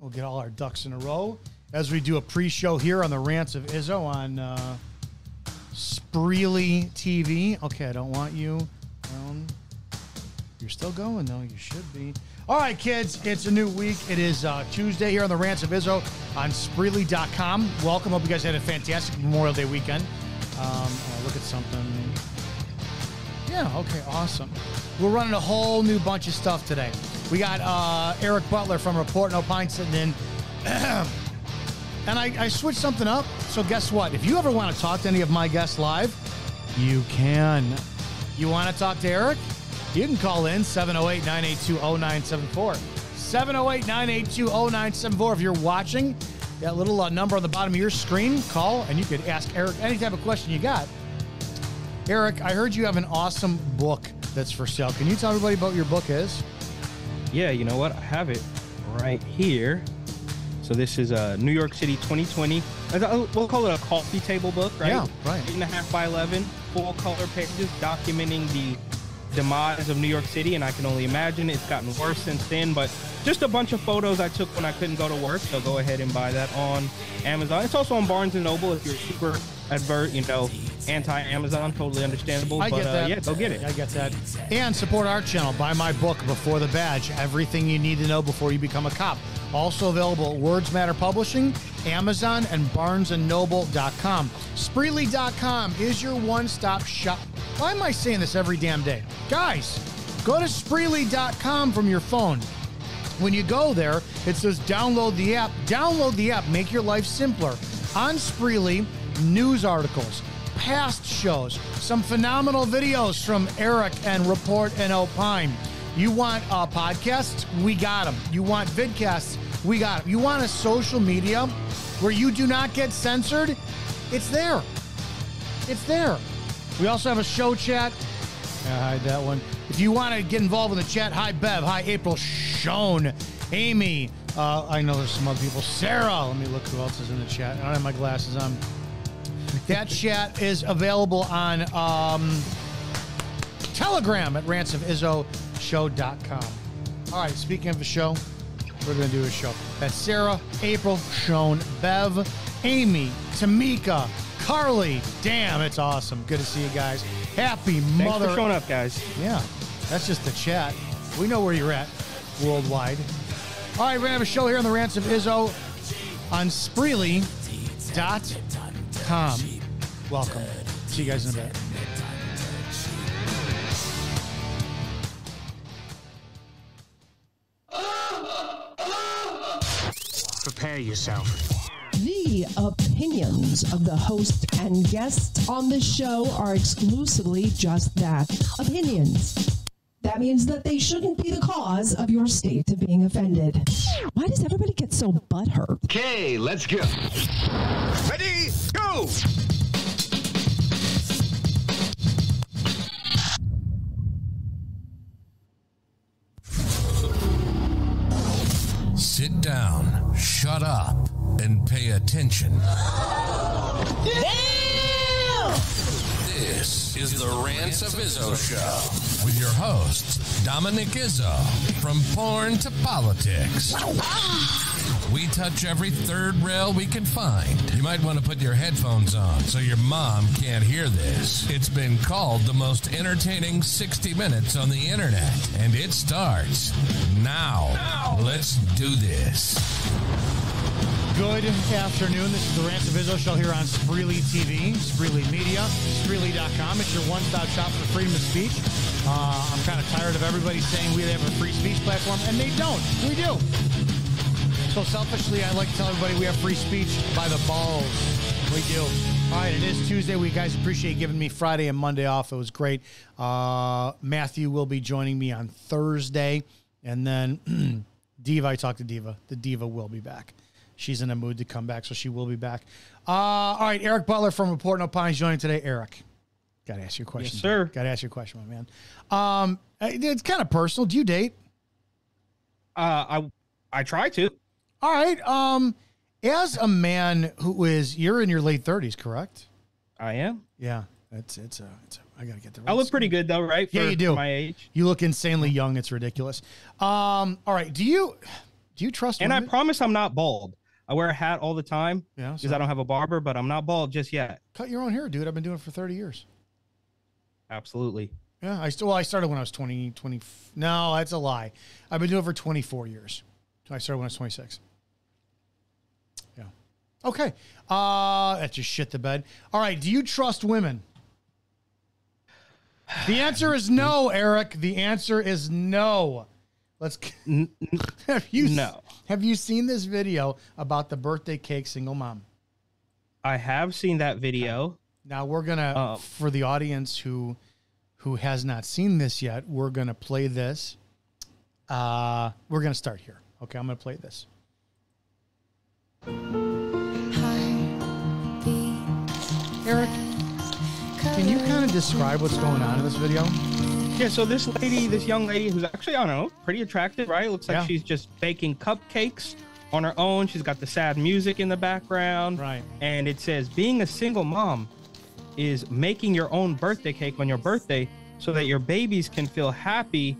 We'll get all our ducks in a row as we do a pre-show here on the Rants of Izzo on uh, Spreely TV. Okay, I don't want you. Um, you're still going though. You should be. All right, kids. It's a new week. It is uh, Tuesday here on the Rants of Izzo on Spreely.com. Welcome. Hope you guys had a fantastic Memorial Day weekend. Um, oh, look at something. Yeah. Okay. Awesome. We're running a whole new bunch of stuff today. We got uh, Eric Butler from Report and Opine sitting in. and I, I switched something up. So guess what? If you ever want to talk to any of my guests live, you can. You want to talk to Eric? You can call in 708 982 0974. 708 982 0974. If you're watching, that little uh, number on the bottom of your screen, call and you could ask Eric any type of question you got. Eric, I heard you have an awesome book that's for sale. Can you tell everybody about what your book is? Yeah, you know what? I have it right here. So this is a New York City 2020. We'll call it a coffee table book, right? Yeah, right. Eight and a half by 11, full color pages documenting the demise of New York City, and I can only imagine it's gotten worse since then. But just a bunch of photos I took when I couldn't go to work. So go ahead and buy that on Amazon. It's also on Barnes and Noble if you're super advert, you know, anti-Amazon. Totally understandable. I but, get uh, that. yeah, go get it. I get that. And support our channel. Buy my book, Before the Badge. Everything you need to know before you become a cop. Also available at Words Matter Publishing, Amazon, and BarnesandNoble.com. Spreely.com is your one-stop shop. Why am I saying this every damn day? Guys, go to Spreely.com from your phone. When you go there, it says download the app. Download the app. Make your life simpler. On Spreely, news articles, past shows, some phenomenal videos from Eric and Report and Opine. You want uh, podcasts? We got them. You want vidcasts? We got them. You want a social media where you do not get censored? It's there. It's there. We also have a show chat. Yeah, hide that one. If you want to get involved in the chat, hi Bev, hi April, Sean, Amy. Uh, I know there's some other people. Sarah. Let me look who else is in the chat. I don't have my glasses on. That chat is available on um, Telegram at rantsofizzoshow.com. All right, speaking of the show, we're going to do a show. That's Sarah, April, Sean, Bev, Amy, Tamika, Carly. Damn, it's awesome. Good to see you guys. Happy Thanks Mother. for showing up, guys. Yeah, that's just the chat. We know where you're at worldwide. All right, we're going to have a show here on the Rants of Izzo on Spreely.com. Welcome. See you guys in a bit. Prepare yourself. The opinions of the host and guests on this show are exclusively just that opinions. That means that they shouldn't be the cause of your state of being offended. Why does everybody get so butthurt? Okay, let's go. Ready, go! Sit down, shut up, and pay attention. This is the Rants of Izzo Show with your hosts, Dominick Izzo, from porn to politics. We touch every third rail we can find. You might want to put your headphones on so your mom can't hear this. It's been called the most entertaining 60 minutes on the internet, and it starts now. Let's do this. Good afternoon. This is the Izzo show here on Spreely TV, Spreely Media, Spreely.com. It's your one-stop shop for freedom of speech. Uh, I'm kind of tired of everybody saying we have a free speech platform, and they don't. We do. So selfishly, I like to tell everybody we have free speech by the balls. We do. All right, it is Tuesday. We guys appreciate giving me Friday and Monday off. It was great. Uh, Matthew will be joining me on Thursday, and then Diva. I talked to Diva. The Diva will be back. She's in a mood to come back, so she will be back. Uh, all right, Eric Butler from Report and Opine's joining today. Eric, got to ask you a question. Yes, sir. Got to ask you a question, my man. Um, it's kind of personal. Do you date? Uh, I I try to. All right. Um, as a man who is, you're in your late thirties, correct? I am. Yeah. It's it's a, it's a I gotta get the. Right I look pretty good though, right? Yeah, For you do. My age. You look insanely young. It's ridiculous. Um, all right. Do you Do you trust And I promise I'm not bald. I wear a hat all the time yeah, because so I don't have a barber, but I'm not bald just yet. cut your own hair, dude. I've been doing it for 30 years. Absolutely. Yeah, I still well, I started when I was 20, 20 No, that's a lie. I've been doing it for 24 years. I started when I was 26. Yeah. Okay. Uh that just shit the bed. All right, do you trust women? The answer is no, Eric. The answer is no. Let's have you no. Have you seen this video about the birthday cake single mom? I have seen that video. Now we're gonna Uh, for the audience who who has not seen this yet, we're gonna play this. Uh, we're gonna start here. Okay, I'm gonna play this. Eric, can you kind of describe what's going on in this video? Yeah, so this lady, this young lady who's actually, I don't know, pretty attractive, right? Looks like Yeah. she's just baking cupcakes on her own. She's got the sad music in the background. Right. And it says, being a single mom is making your own birthday cake on your birthday so that your babies can feel happy.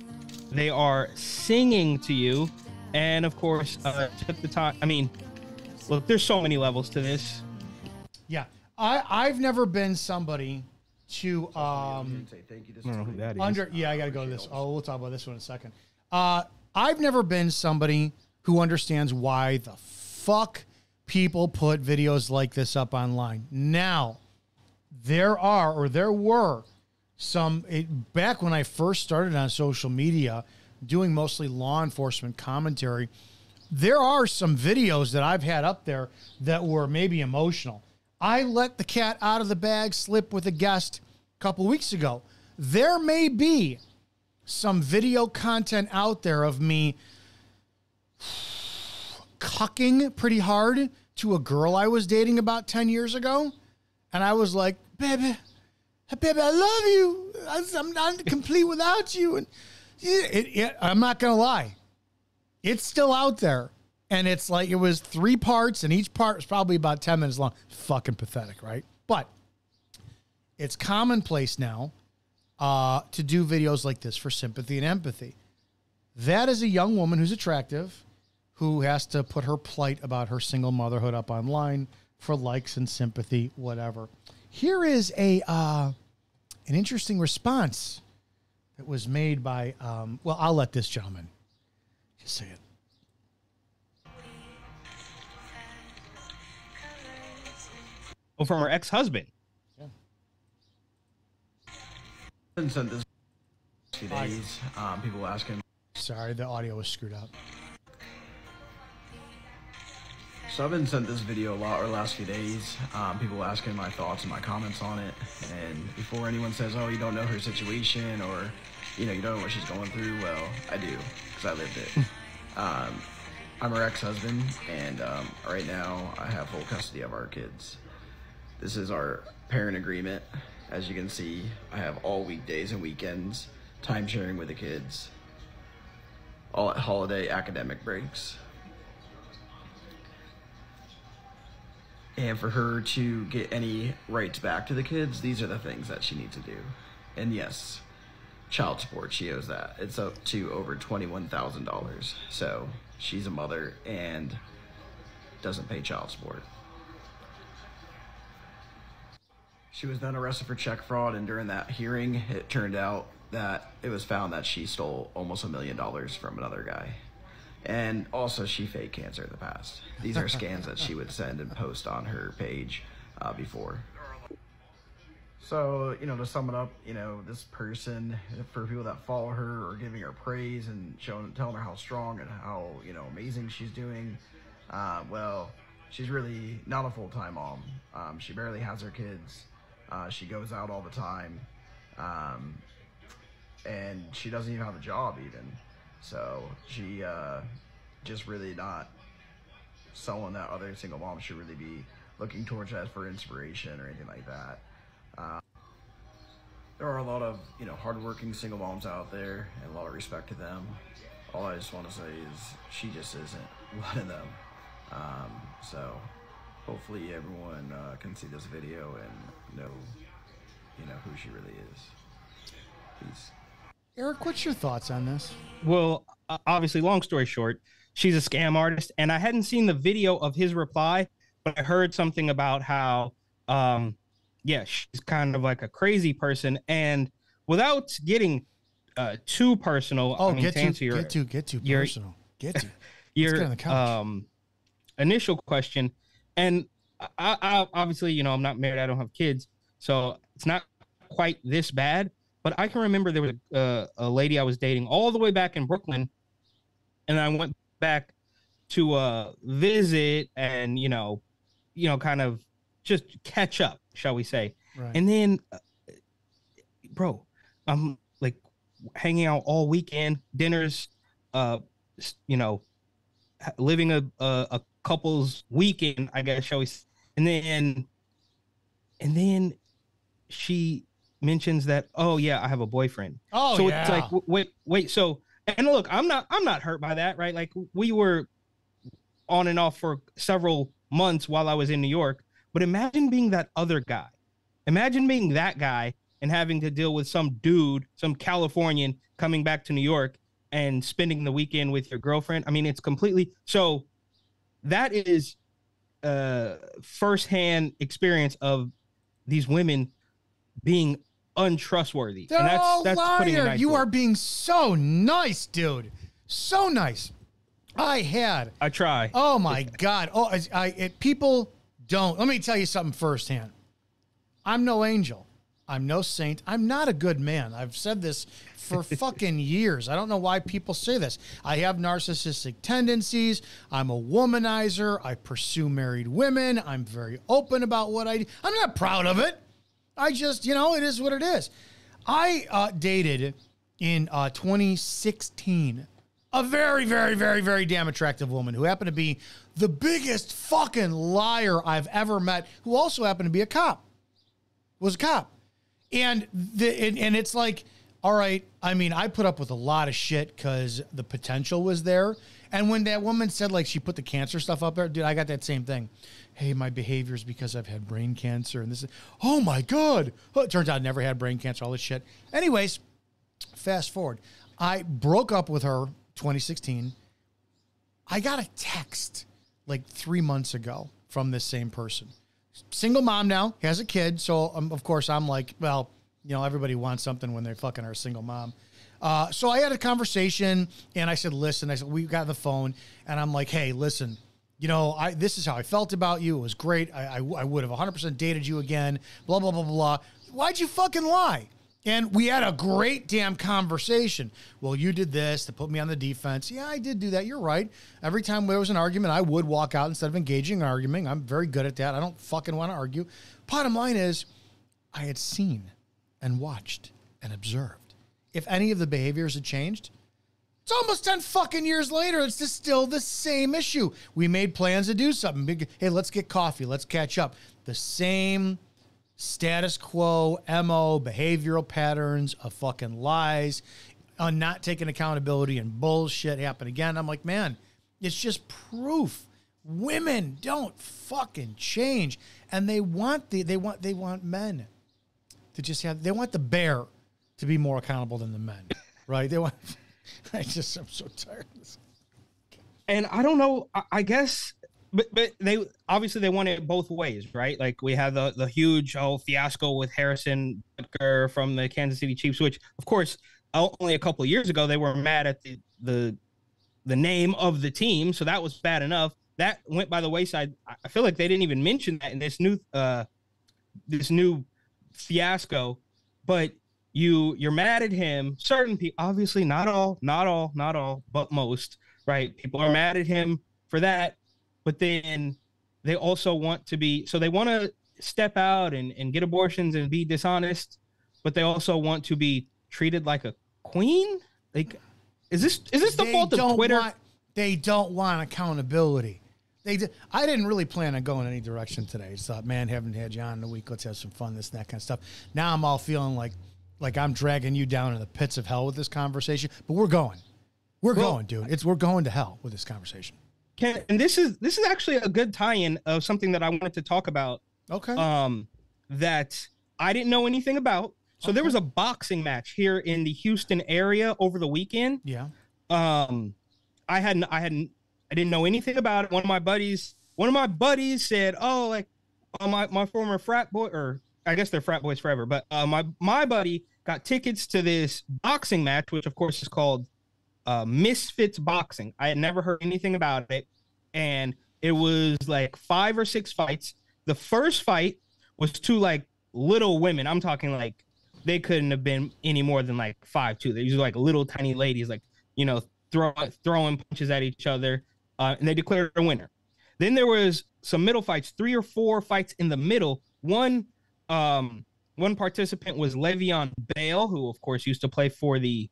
They are singing to you. And of course, uh, took the time. I mean, look, there's so many levels to this. Yeah, I I've never been somebody to um I don't know who that is. under yeah i gotta go to this. Oh we'll talk about this one in a second. Uh i've never been somebody who understands why the fuck people put videos like this up online. Now there are or there were some it, back when i first started on social media doing mostly law enforcement commentary there are some videos that I've had up there that were maybe emotional. I let the cat out of the bag slip with a guest a couple weeks ago. There may be some video content out there of me cucking pretty hard to a girl I was dating about 10 years ago. And I was like, baby, baby, I love you. I'm not complete without you. And it, it, I'm not going to lie it's still out there. And it's like it was three parts, and each part was probably about 10 minutes long. Fucking pathetic, right? But it's commonplace now uh, to do videos like this for sympathy and empathy. That is a young woman who's attractive, who has to put her plight about her single motherhood up online for likes and sympathy, whatever. Here is a uh, an interesting response that was made by. Um, well, I'll let this gentleman just say it. Oh, from her ex-husband. been sent this few days. Um, people asking. Sorry, the audio was screwed up. So I've been sent this video a lot, over the last few days. Um, people asking my thoughts and my comments on it. And before anyone says, "Oh, you don't know her situation," or you know, you don't know what she's going through, well, I do, because I lived it. um, I'm her ex-husband, and um, right now I have full custody of our kids. This is our parent agreement. As you can see, I have all weekdays and weekends, time sharing with the kids, all at holiday academic breaks. And for her to get any rights back to the kids, these are the things that she needs to do. And yes, child support, she owes that. It's up to over $21,000. So she's a mother and doesn't pay child support. She was then arrested for check fraud, and during that hearing, it turned out that it was found that she stole almost a million dollars from another guy. And also, she faked cancer in the past. These are scans that she would send and post on her page uh, before. So, you know, to sum it up, you know, this person, for people that follow her or giving her praise and showing, telling her how strong and how, you know, amazing she's doing, uh, well, she's really not a full time mom. Um, she barely has her kids. Uh, she goes out all the time. Um, and she doesn't even have a job, even. So she uh, just really not someone that other single moms should really be looking towards as for inspiration or anything like that. Uh, there are a lot of you know hardworking single moms out there, and a lot of respect to them. All I just want to say is she just isn't one of them. Um, so hopefully everyone uh, can see this video and know you know who she really is. Peace. Eric, what's your thoughts on this? Well, uh, obviously, long story short, she's a scam artist, and I hadn't seen the video of his reply, but I heard something about how, um, yeah, she's kind of like a crazy person, and without getting uh, too personal, Oh, I mean, get to too, answer your get too, get too your- personal. Get to. your get on the couch. um initial question and I, I obviously you know i'm not married i don't have kids so it's not quite this bad but i can remember there was a, uh, a lady i was dating all the way back in brooklyn and i went back to uh visit and you know you know kind of just catch up shall we say Right. and then uh, bro i'm like hanging out all weekend dinners uh you know living a, a a couple's weekend i guess shall we and then and then she mentions that oh yeah i have a boyfriend. Oh, so yeah. it's like wait wait so and look i'm not i'm not hurt by that right? Like we were on and off for several months while i was in new york but imagine being that other guy. Imagine being that guy and having to deal with some dude some californian coming back to new york and spending the weekend with your girlfriend. I mean it's completely so that is uh firsthand experience of these women being untrustworthy They're and that's all that's putting it liar. nicely. You are being so nice, dude. So nice. I had. i try Oh my God. Oh, I, I it, people don't. Let me tell you something firsthand. I'm no angel. I'm no saint. I'm not a good man. I've said this for fucking years. I don't know why people say this. I have narcissistic tendencies. I'm a womanizer. I pursue married women. I'm very open about what I do. I'm not proud of it. I just, you know, it is what it is. I uh, dated in uh, 2016 a very, very, very, very damn attractive woman who happened to be the biggest fucking liar I've ever met, who also happened to be a cop. Was a cop. And the and, and it's like, all right, I mean, I put up with a lot of shit because the potential was there. And when that woman said like she put the cancer stuff up there, dude, I got that same thing. Hey, my behavior is because I've had brain cancer, and this is oh my god. Oh, it turns out I never had brain cancer, all this shit. Anyways, fast forward. I broke up with her 2016. I got a text like three months ago from this same person. Single mom now, has a kid. So, um, of course, I'm like, well, you know, everybody wants something when they fucking are a single mom. Uh, so I had a conversation and I said, listen, I said, we got the phone and I'm like, hey, listen, you know, I this is how I felt about you. It was great. I, I, I would have 100% dated you again, blah, blah, blah, blah. Why'd you fucking lie? And we had a great damn conversation. Well, you did this to put me on the defense. Yeah, I did do that. You're right. Every time there was an argument, I would walk out instead of engaging in arguing. I'm very good at that. I don't fucking want to argue. Bottom line is, I had seen and watched and observed. If any of the behaviors had changed, it's almost 10 fucking years later. It's just still the same issue. We made plans to do something. Hey, let's get coffee. Let's catch up. The same status quo, MO, behavioral patterns of fucking lies, on not taking accountability and bullshit happen again. I'm like, man, it's just proof. Women don't fucking change. And they want the they want they want men to just have they want the bear to be more accountable than the men. Right? They want I just I'm so tired and I don't know. I, I guess, but but they obviously they want it both ways, right? Like we have the the huge whole fiasco with Harrison Butker from the Kansas City Chiefs, which of course only a couple years ago they were mad at the the the name of the team, so that was bad enough. That went by the wayside. I I feel like they didn't even mention that in this new uh this new fiasco, but you you're mad at him. Certain people, obviously not all, not all, not all, but most, right? People are mad at him for that, but then they also want to be so they want to step out and, and get abortions and be dishonest, but they also want to be treated like a queen. Like, is this is this the They fault of Twitter? want- they don't want accountability. They did, I didn't really plan on going any direction today. Just thought, man, haven't had you on in a week. Let's have some fun, this and that kind of stuff. Now I'm all feeling like like I'm dragging you down in the pits of hell with this conversation. But we're going. We're Well, going, dude. It's we're going to hell with this conversation. And this is this is actually a good tie-in of something that I wanted to talk about Okay. um that I didn't know anything about. So there was a boxing match here in the Houston area over the weekend. yeah. Um I hadn't I hadn't I didn't know anything about it. One of my buddies, one of my buddies said, "Oh, like uh, my my former frat boy, or I guess they're frat boys forever." But uh, my my buddy got tickets to this boxing match, which of course is called uh, Misfits Boxing. I had never heard anything about it, and it was like five or six fights. The first fight was two like little women. I'm talking like they couldn't have been any more than like five two. These are like little tiny ladies, like you know, throw, throwing punches at each other, uh, and they declared a winner. Then there was some middle fights, three or four fights in the middle. One, um, one participant was Le'Veon Bell, who of course used to play for the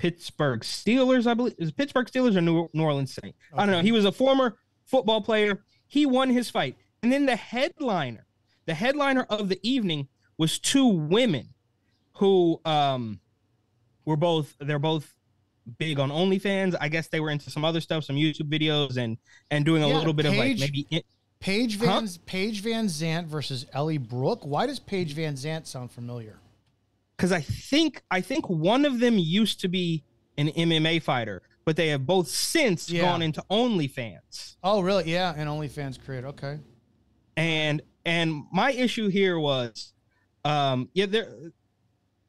Pittsburgh Steelers. I believe is Pittsburgh Steelers or New, New Orleans Saints. Okay. I don't know. He was a former football player. He won his fight, and then the headliner, the headliner of the evening was two women who um were both they're both big on OnlyFans. I guess they were into some other stuff, some YouTube videos, and and doing a yeah, little bit Paige, of like maybe. It, Paige Van huh? Paige VanZant versus Ellie Brooke. Why does Paige VanZant sound familiar? Because I think I think one of them used to be an MMA fighter, but they have both since yeah. gone into OnlyFans. Oh, really? Yeah, an OnlyFans creator. Okay. And and my issue here was, um, yeah, there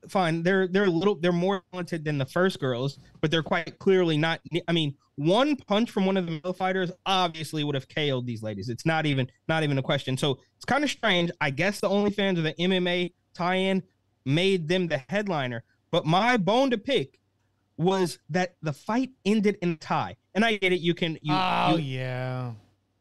fine. They're they're a little they're more talented than the first girls, but they're quite clearly not. I mean, one punch from one of the male fighters obviously would have KO'd these ladies. It's not even not even a question. So it's kind of strange. I guess the OnlyFans or the MMA tie-in made them the headliner. But my bone to pick was that the fight ended in a tie. And I get it. You can you Oh you, yeah.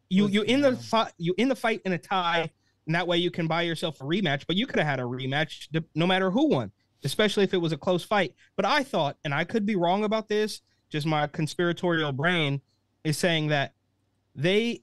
You you in the fight you in the fight in a tie, and that way you can buy yourself a rematch. But you could have had a rematch no matter who won especially if it was a close fight. But I thought, and I could be wrong about this, just my conspiratorial brain is saying that they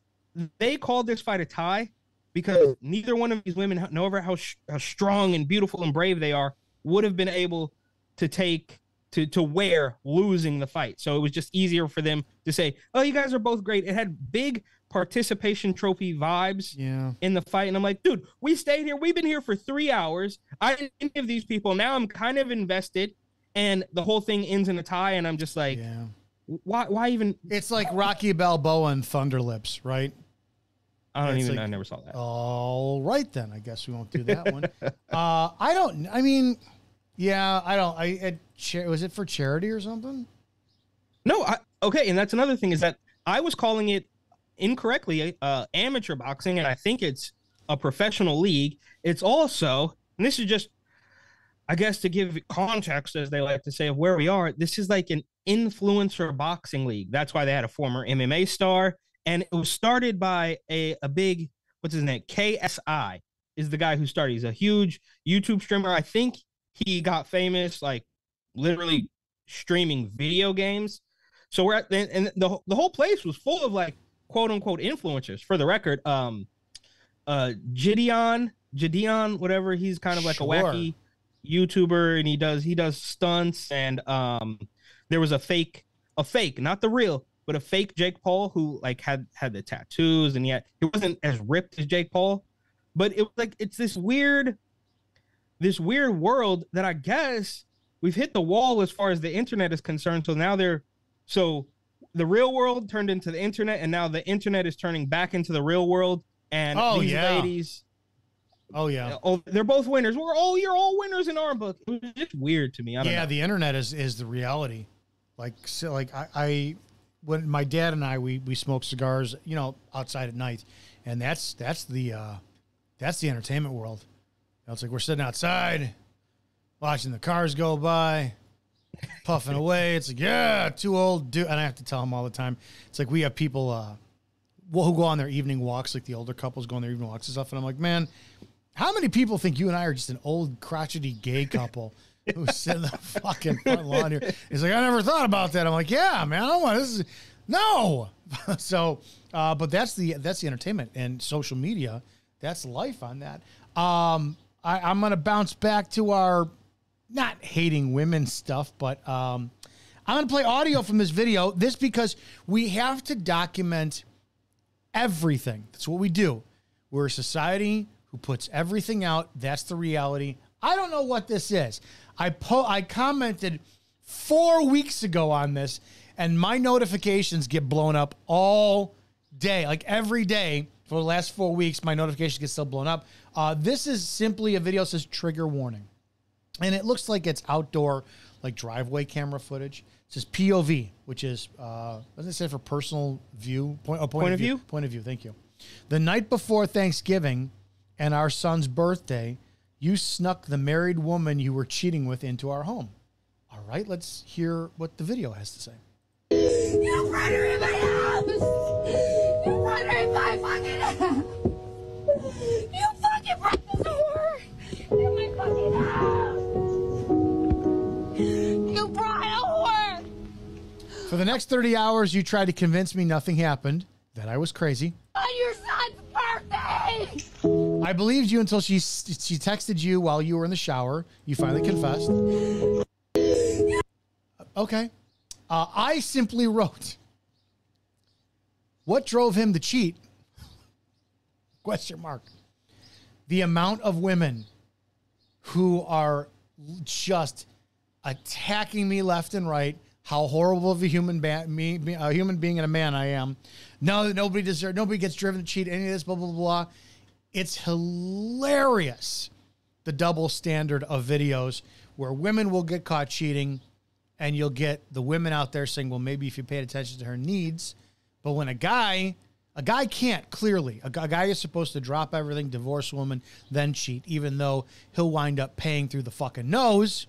they called this fight a tie because neither one of these women, however how, how strong and beautiful and brave they are, would have been able to take to to wear losing the fight. So it was just easier for them to say, "Oh, you guys are both great." It had big participation trophy vibes yeah. in the fight. And I'm like, dude, we stayed here. We've been here for three hours. I didn't give these people. Now I'm kind of invested, and the whole thing ends in a tie. And I'm just like, yeah. why? Why even? It's like Rocky Balboa and Thunderlips, right? I don't it's even. Like, I never saw that. All right, then. I guess we won't do that one. Uh, I don't. I mean, yeah, I don't. I, I was it for charity or something? No. I, okay, and that's another thing is that I was calling it incorrectly uh, amateur boxing, and I think it's a professional league. It's also, and this is just, I guess, to give context, as they like to say, of where we are. This is like an influencer boxing league. That's why they had a former MMA star, and it was started by a a big what's his name? KSI is the guy who started. He's a huge YouTube streamer. I think he got famous like literally streaming video games. So we're at and the the whole place was full of like quote unquote influencers. For the record, um, uh, Gideon, Gideon, whatever. He's kind of like sure. a wacky YouTuber, and he does he does stunts. And um, there was a fake, a fake, not the real, but a fake Jake Paul who like had had the tattoos, and yet he wasn't as ripped as Jake Paul. But it was like it's this weird, this weird world that I guess we've hit the wall as far as the internet is concerned. So now they're so the real world turned into the internet, and now the internet is turning back into the real world. And oh, these yeah. ladies, oh yeah, uh, oh they're both winners. We're all you're all winners in our book. It was just weird to me. yeah, know. the internet is is the reality. Like so, like I, I when my dad and I we we smoke cigars, you know, outside at night, and that's that's the uh that's the entertainment world. You know, it's like we're sitting outside, watching the cars go by, puffing away. It's like, yeah, too old. Do and I have to tell him all the time. It's like we have people uh, who go on their evening walks, like the older couples go on their evening walks and stuff. And I'm like, man, how many people think you and I are just an old crotchety gay couple who sit in the fucking front lawn here? He's like, I never thought about that. I'm like, yeah, man, I don't want this. Is, no. so, uh, but that's the that's the entertainment and social media. That's life on that. Um, I, I'm gonna bounce back to our not hating women stuff, but um, I'm going to play audio from this video. This because we have to document everything. That's what we do. We're a society who puts everything out. That's the reality. I don't know what this is. I po- I commented four weeks ago on this, and my notifications get blown up all day, like every day for the last four weeks. My notifications get still blown up. Uh, this is simply a video that says trigger warning, and it looks like it's outdoor, like driveway camera footage. It says POV, which is uh, what does it say for personal view? Point, oh, point, Point of of view. view? Point of view. Thank you. The night before Thanksgiving and our son's birthday, you snuck the married woman you were cheating with into our home. All right, let's hear what the video has to say. You brought her in my house! You brought her in my fucking house! You fucking brought this whore in my fucking house! You brought a whore! For the next 30 hours, you tried to convince me nothing happened, that I was crazy. On your I believed you until she she texted you while you were in the shower. You finally confessed. Okay. Uh, I simply wrote, "What drove him to cheat?" Question mark. The amount of women who are just attacking me left and right. How horrible of a human ba- me- a human being and a man I am. No, nobody deserves. Nobody gets driven to cheat. Any of this, blah blah blah. It's hilarious. The double standard of videos where women will get caught cheating, and you'll get the women out there saying, "Well, maybe if you paid attention to her needs," but when a guy, a guy can't clearly. A, guy is supposed to drop everything, divorce woman, then cheat, even though he'll wind up paying through the fucking nose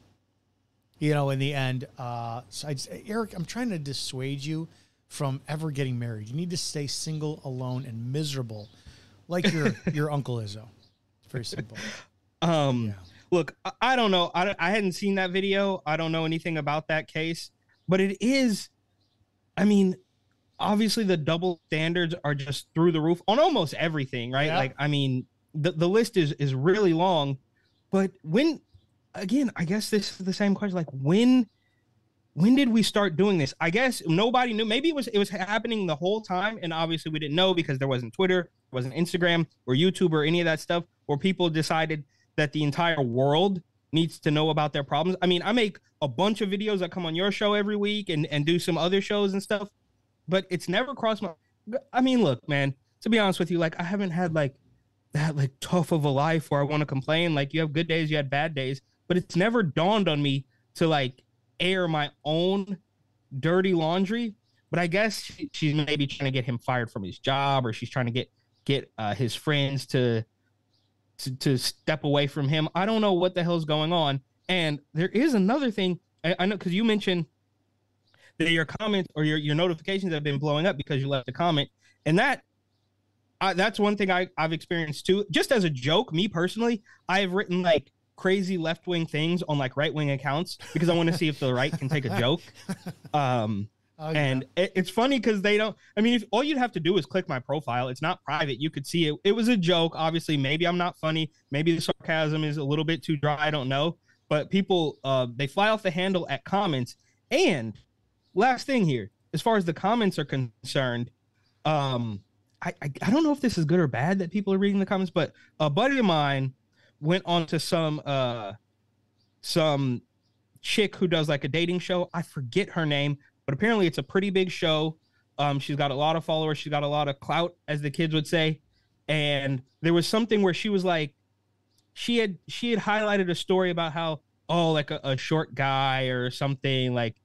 you know, in the end, uh, so Eric, I'm trying to dissuade you from ever getting married. You need to stay single, alone, and miserable, like your your uncle Izzo. It's very simple. Um, look, I, I don't know. I, I hadn't seen that video. I don't know anything about that case, but it is. I mean, obviously the double standards are just through the roof on almost everything, right? Yeah. Like, I mean, the the list is is really long, but when, again, I guess this is the same question. Like, when when did we start doing this? I guess nobody knew. Maybe it was it was happening the whole time, and obviously we didn't know because there wasn't Twitter, wasn't Instagram or YouTube or any of that stuff where people decided that the entire world needs to know about their problems. I mean, I make a bunch of videos that come on your show every week and and do some other shows and stuff, but it's never crossed my. I mean, look, man. To be honest with you, like I haven't had like that like tough of a life where I want to complain. Like you have good days, you had bad days, but it's never dawned on me to like air my own dirty laundry. But I guess she, she's maybe trying to get him fired from his job, or she's trying to get get uh, his friends to, to to step away from him. I don't know what the hell's going on. And there is another thing I, I know because you mentioned that your comments or your, your notifications have been blowing up because you left a comment, and that I, that's one thing I, I've experienced too. Just as a joke, me personally, I have written like crazy left wing things on like right wing accounts because I want to see if the right can take a joke. Um, Oh, yeah. and it, it's funny because they don't. I mean, if all you'd have to do is click my profile, it's not private. You could see it. It was a joke. Obviously, maybe I'm not funny. Maybe the sarcasm is a little bit too dry. I don't know. But people, uh, they fly off the handle at comments. And last thing here, as far as the comments are concerned, um, I, I I don't know if this is good or bad that people are reading the comments, but a buddy of mine went on to some uh some chick who does like a dating show. I forget her name, but apparently it's a pretty big show. Um, she's got a lot of followers. She's got a lot of clout, as the kids would say. And there was something where she was like, she had she had highlighted a story about how oh like a, a short guy or something like,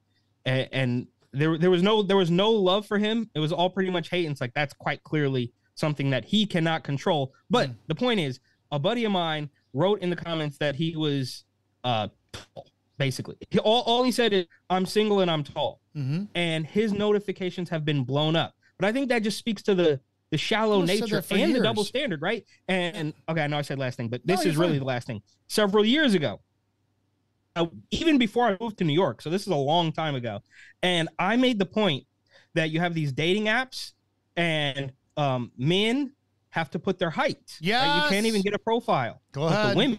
and, and there there was no there was no love for him. It was all pretty much hate. And it's like that's quite clearly something that he cannot control. But the point is, a buddy of mine wrote in the comments that he was uh tall, basically. He, all, all he said is I'm single and I'm tall. Mhm. And his notifications have been blown up. But I think that just speaks to the the shallow nature and the double standard, right? And okay, I know I said last thing, but this you're is really fine. the last thing. Several years ago, uh, even before I moved to New York, so this is a long time ago, and I made the point that you have these dating apps, and um, men have to put their height. right? you can't even get a profile. Go but ahead. The women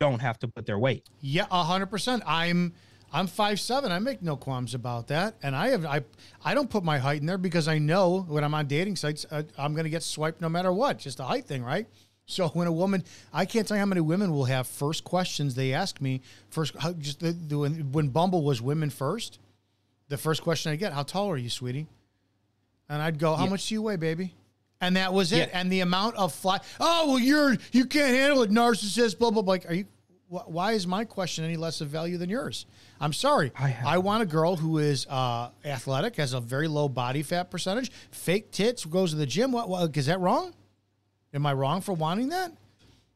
don't have to put their weight. Yeah, hundred percent. I'm I'm five seven. I make no qualms about that, and I have I I don't put my height in there because I know when I'm on dating sites uh, I'm going to get swiped no matter what. Just a height thing, right? So when a woman, I can't tell you how many women will have first questions they ask me first. How, just the, the, when, when Bumble was women first, the first question I get, "How tall are you, sweetie?" And I'd go, "How Yeah. much do you weigh, baby?" And that was it. Yeah. And the amount of fly. Oh well, you're you can't handle it, narcissist. Blah blah. blah. Like, are you? wh- Why is my question any less of value than yours? I'm sorry. I have- I want a girl who is uh, athletic, has a very low body fat percentage, fake tits, goes to the gym. What, what is that wrong? Am I wrong for wanting that?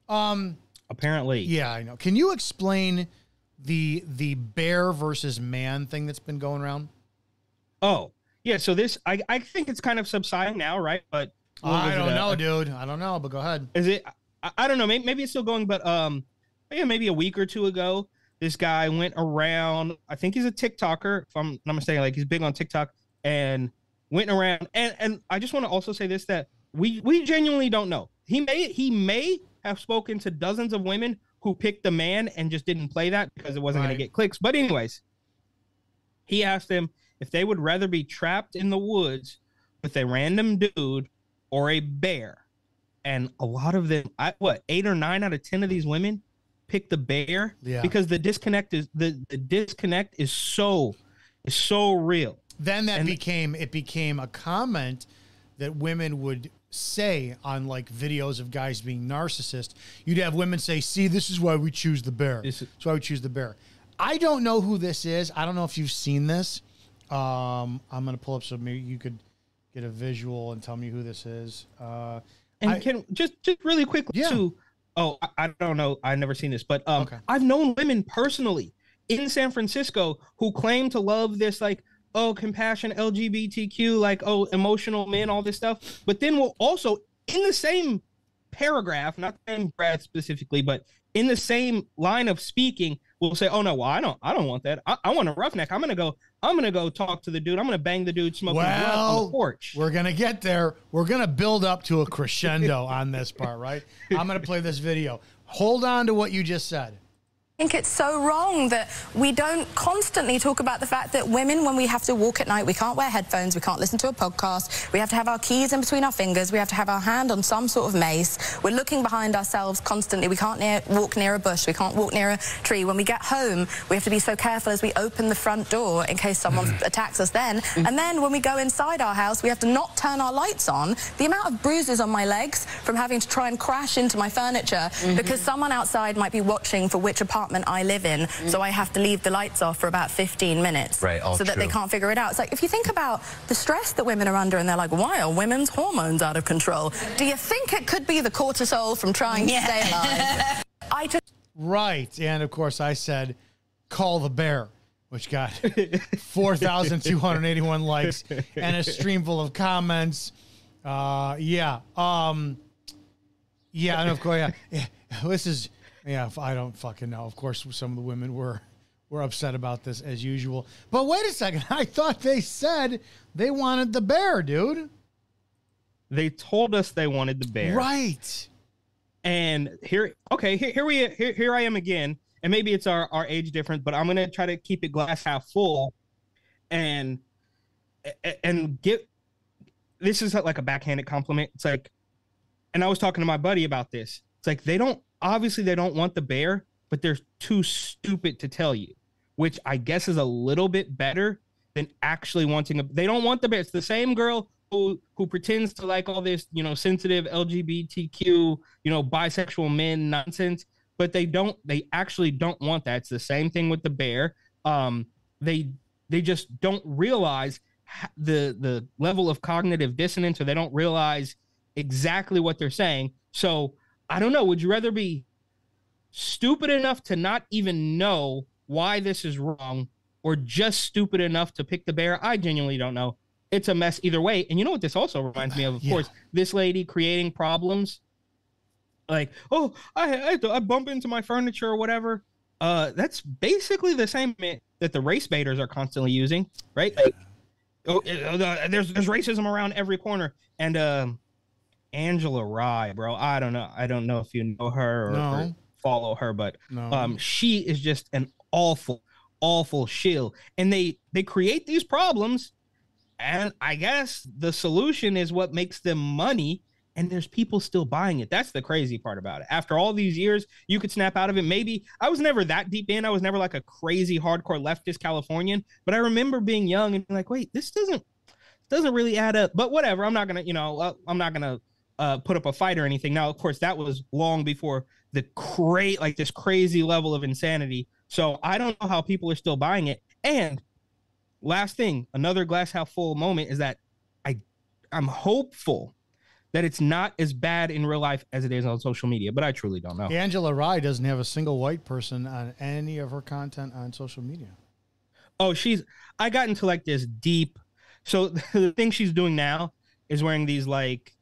Um, Apparently, Yeah, I know. Can you explain the the bear versus man thing that's been going around? Oh, yeah. So this, I, I think it's kind of subsiding now, right? But I don't know, dude. I don't know, but go ahead. Is it? I, I don't know. Maybe, maybe it's still going, but um, yeah, maybe a week or two ago, this guy went around. I think he's a TikToker, if I'm not mistaken. Like he's big on TikTok, and went around. And and I just want to also say this that we we genuinely don't know. He may he may have spoken to dozens of women who picked the man and just didn't play that because it wasn't going to get clicks. But anyways, he asked them if they would rather be trapped in the woods with a random dude or a bear. And a lot of them, I, what, eight or nine out of 10 of these women pick the bear Yeah. because the disconnect is the, the disconnect is so is so real. Then that And- became it became a comment that women would say on like videos of guys being narcissist. You'd have women say, "See, this is why we choose the bear. This is- is why we choose the bear." I don't know who this is. I don't know if you've seen this. Um, I'm gonna pull up so maybe you could get a visual and tell me who this is. Uh, And I- can just just really quickly Yeah. too. Oh, I, I don't know. I've never seen this, but um, Okay. I've known women personally in San Francisco who claim to love this like oh compassion LGBTQ like oh emotional men all this stuff, but then will also in the same paragraph, not same breath specifically, but in the same line of speaking, will say, "Oh no, well I don't, I don't want that. I, I want a roughneck. I'm gonna go, I'm gonna go talk to the dude. I'm gonna bang the dude smoking blunt on the porch." We're gonna get there. We're gonna build up to a crescendo on this part, right? I'm gonna play this video. Hold on to what you just said. I think it's so wrong that we don't constantly talk about the fact that women, when we have to walk at night, we can't wear headphones, we can't listen to a podcast, we have to have our keys in between our fingers, we have to have our hand on some sort of mace. We're looking behind ourselves constantly. We can't near, walk near a bush, we can't walk near a tree. When we get home, we have to be so careful as we open the front door in case someone mm-hmm. attacks us then. Mm-hmm. And then when we go inside our house, we have to not turn our lights on. The amount of bruises on my legs from having to try and crash into my furniture mm-hmm. because someone outside might be watching for which apartment I live in, so I have to leave the lights off for about 15 minutes Right, all so that they can't figure it out. It's like if you think about the stress that women are under and they're like, why are women's hormones out of control? Do you think it could be the cortisol from trying to stay alive? I just Right. And of course, I said, call the bear, which got 4,281 likes and a stream full of comments. Uh, yeah. Um, yeah. And of course, yeah, yeah. This is, yeah, I don't fucking know. Of course, some of the women were. Were upset about this as usual. But wait a second. I thought they said they wanted the bear, dude. They told us they wanted the bear. Right. and here okay here, here we here, here i am again and maybe it's our our age difference but i'm gonna try to keep it glass half full and and get this is like a backhanded compliment it's like and i was talking to my buddy about this it's like they don't obviously they don't want the bear but they're too stupid to tell you which i guess is a little bit better than actually wanting a they don't want the bear. It's the same girl who who pretends to like all this you know sensitive lgbtq you know bisexual men nonsense but they don't they actually don't want that. It's the same thing with the bear. Um they they just don't realize the the level of cognitive dissonance or they don't realize exactly what they're saying. So i don't know. Would you rather be stupid enough to not even know why this is wrong or just stupid enough to pick the bear? I genuinely don't know. It's a mess either way. And you know what this also reminds me of of Yeah. course? This lady creating problems. Like oh I, I I bump into my furniture or whatever. Uh that's basically the same that the race baiters are constantly using right? Like oh uh, the- there's there's racism around every corner. And um angela rye bro i don't know i don't know if you know her or, or follow her but No. um she is just an awful awful shill and they they create these problems and i guess the solution is what makes them money and there's people still buying it. That's the crazy part about it. After all these years, you could snap out of it. Maybe I was never that deep in. I was never like a crazy hardcore leftist Californian, but I remember being young and like, wait, this doesn't doesn't really add up. But whatever. I'm not gonna, you know, uh, I'm not gonna uh, put up a fight or anything. Now, of course, that was long before the great, like this crazy level of insanity. So I don't know how people are still buying it. And last thing, another glass half full moment is that I, I'm hopeful that it's not as bad in real life as it is on social media, but I truly don't know. Angela Rye doesn't have a single white person on any of her content on social media. Oh, she's. I got into like this deep. So the thing she's doing now is wearing these like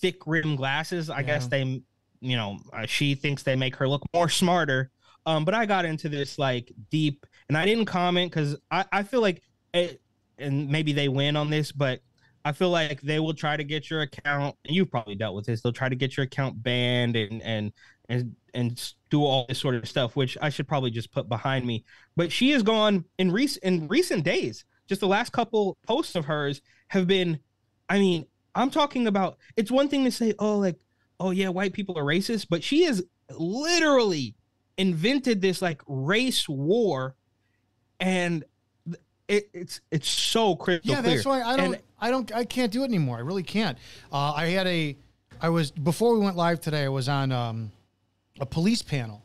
thick rim glasses. I Yeah. guess they, you know, uh, she thinks they make her look more smarter. Um, but I got into this like deep, and I didn't comment because I I feel like, it, and maybe they win on this, but I feel like they will try to get your account. And you've probably dealt with this. They'll try to get your account banned and and and and do all this sort of stuff, which I should probably just put behind me. But she has gone in recent in recent days. Just the last couple posts of hers have been. I mean, I'm talking about. It's one thing to say, oh, like, oh yeah, white people are racist, but she has literally invented this like race war, and it, it's it's so crystal Yeah, clear. that's why I don't, And- I don't, I can't do it anymore. I really can't. Uh, I had a, I was before we went live today. I was on um, a police panel,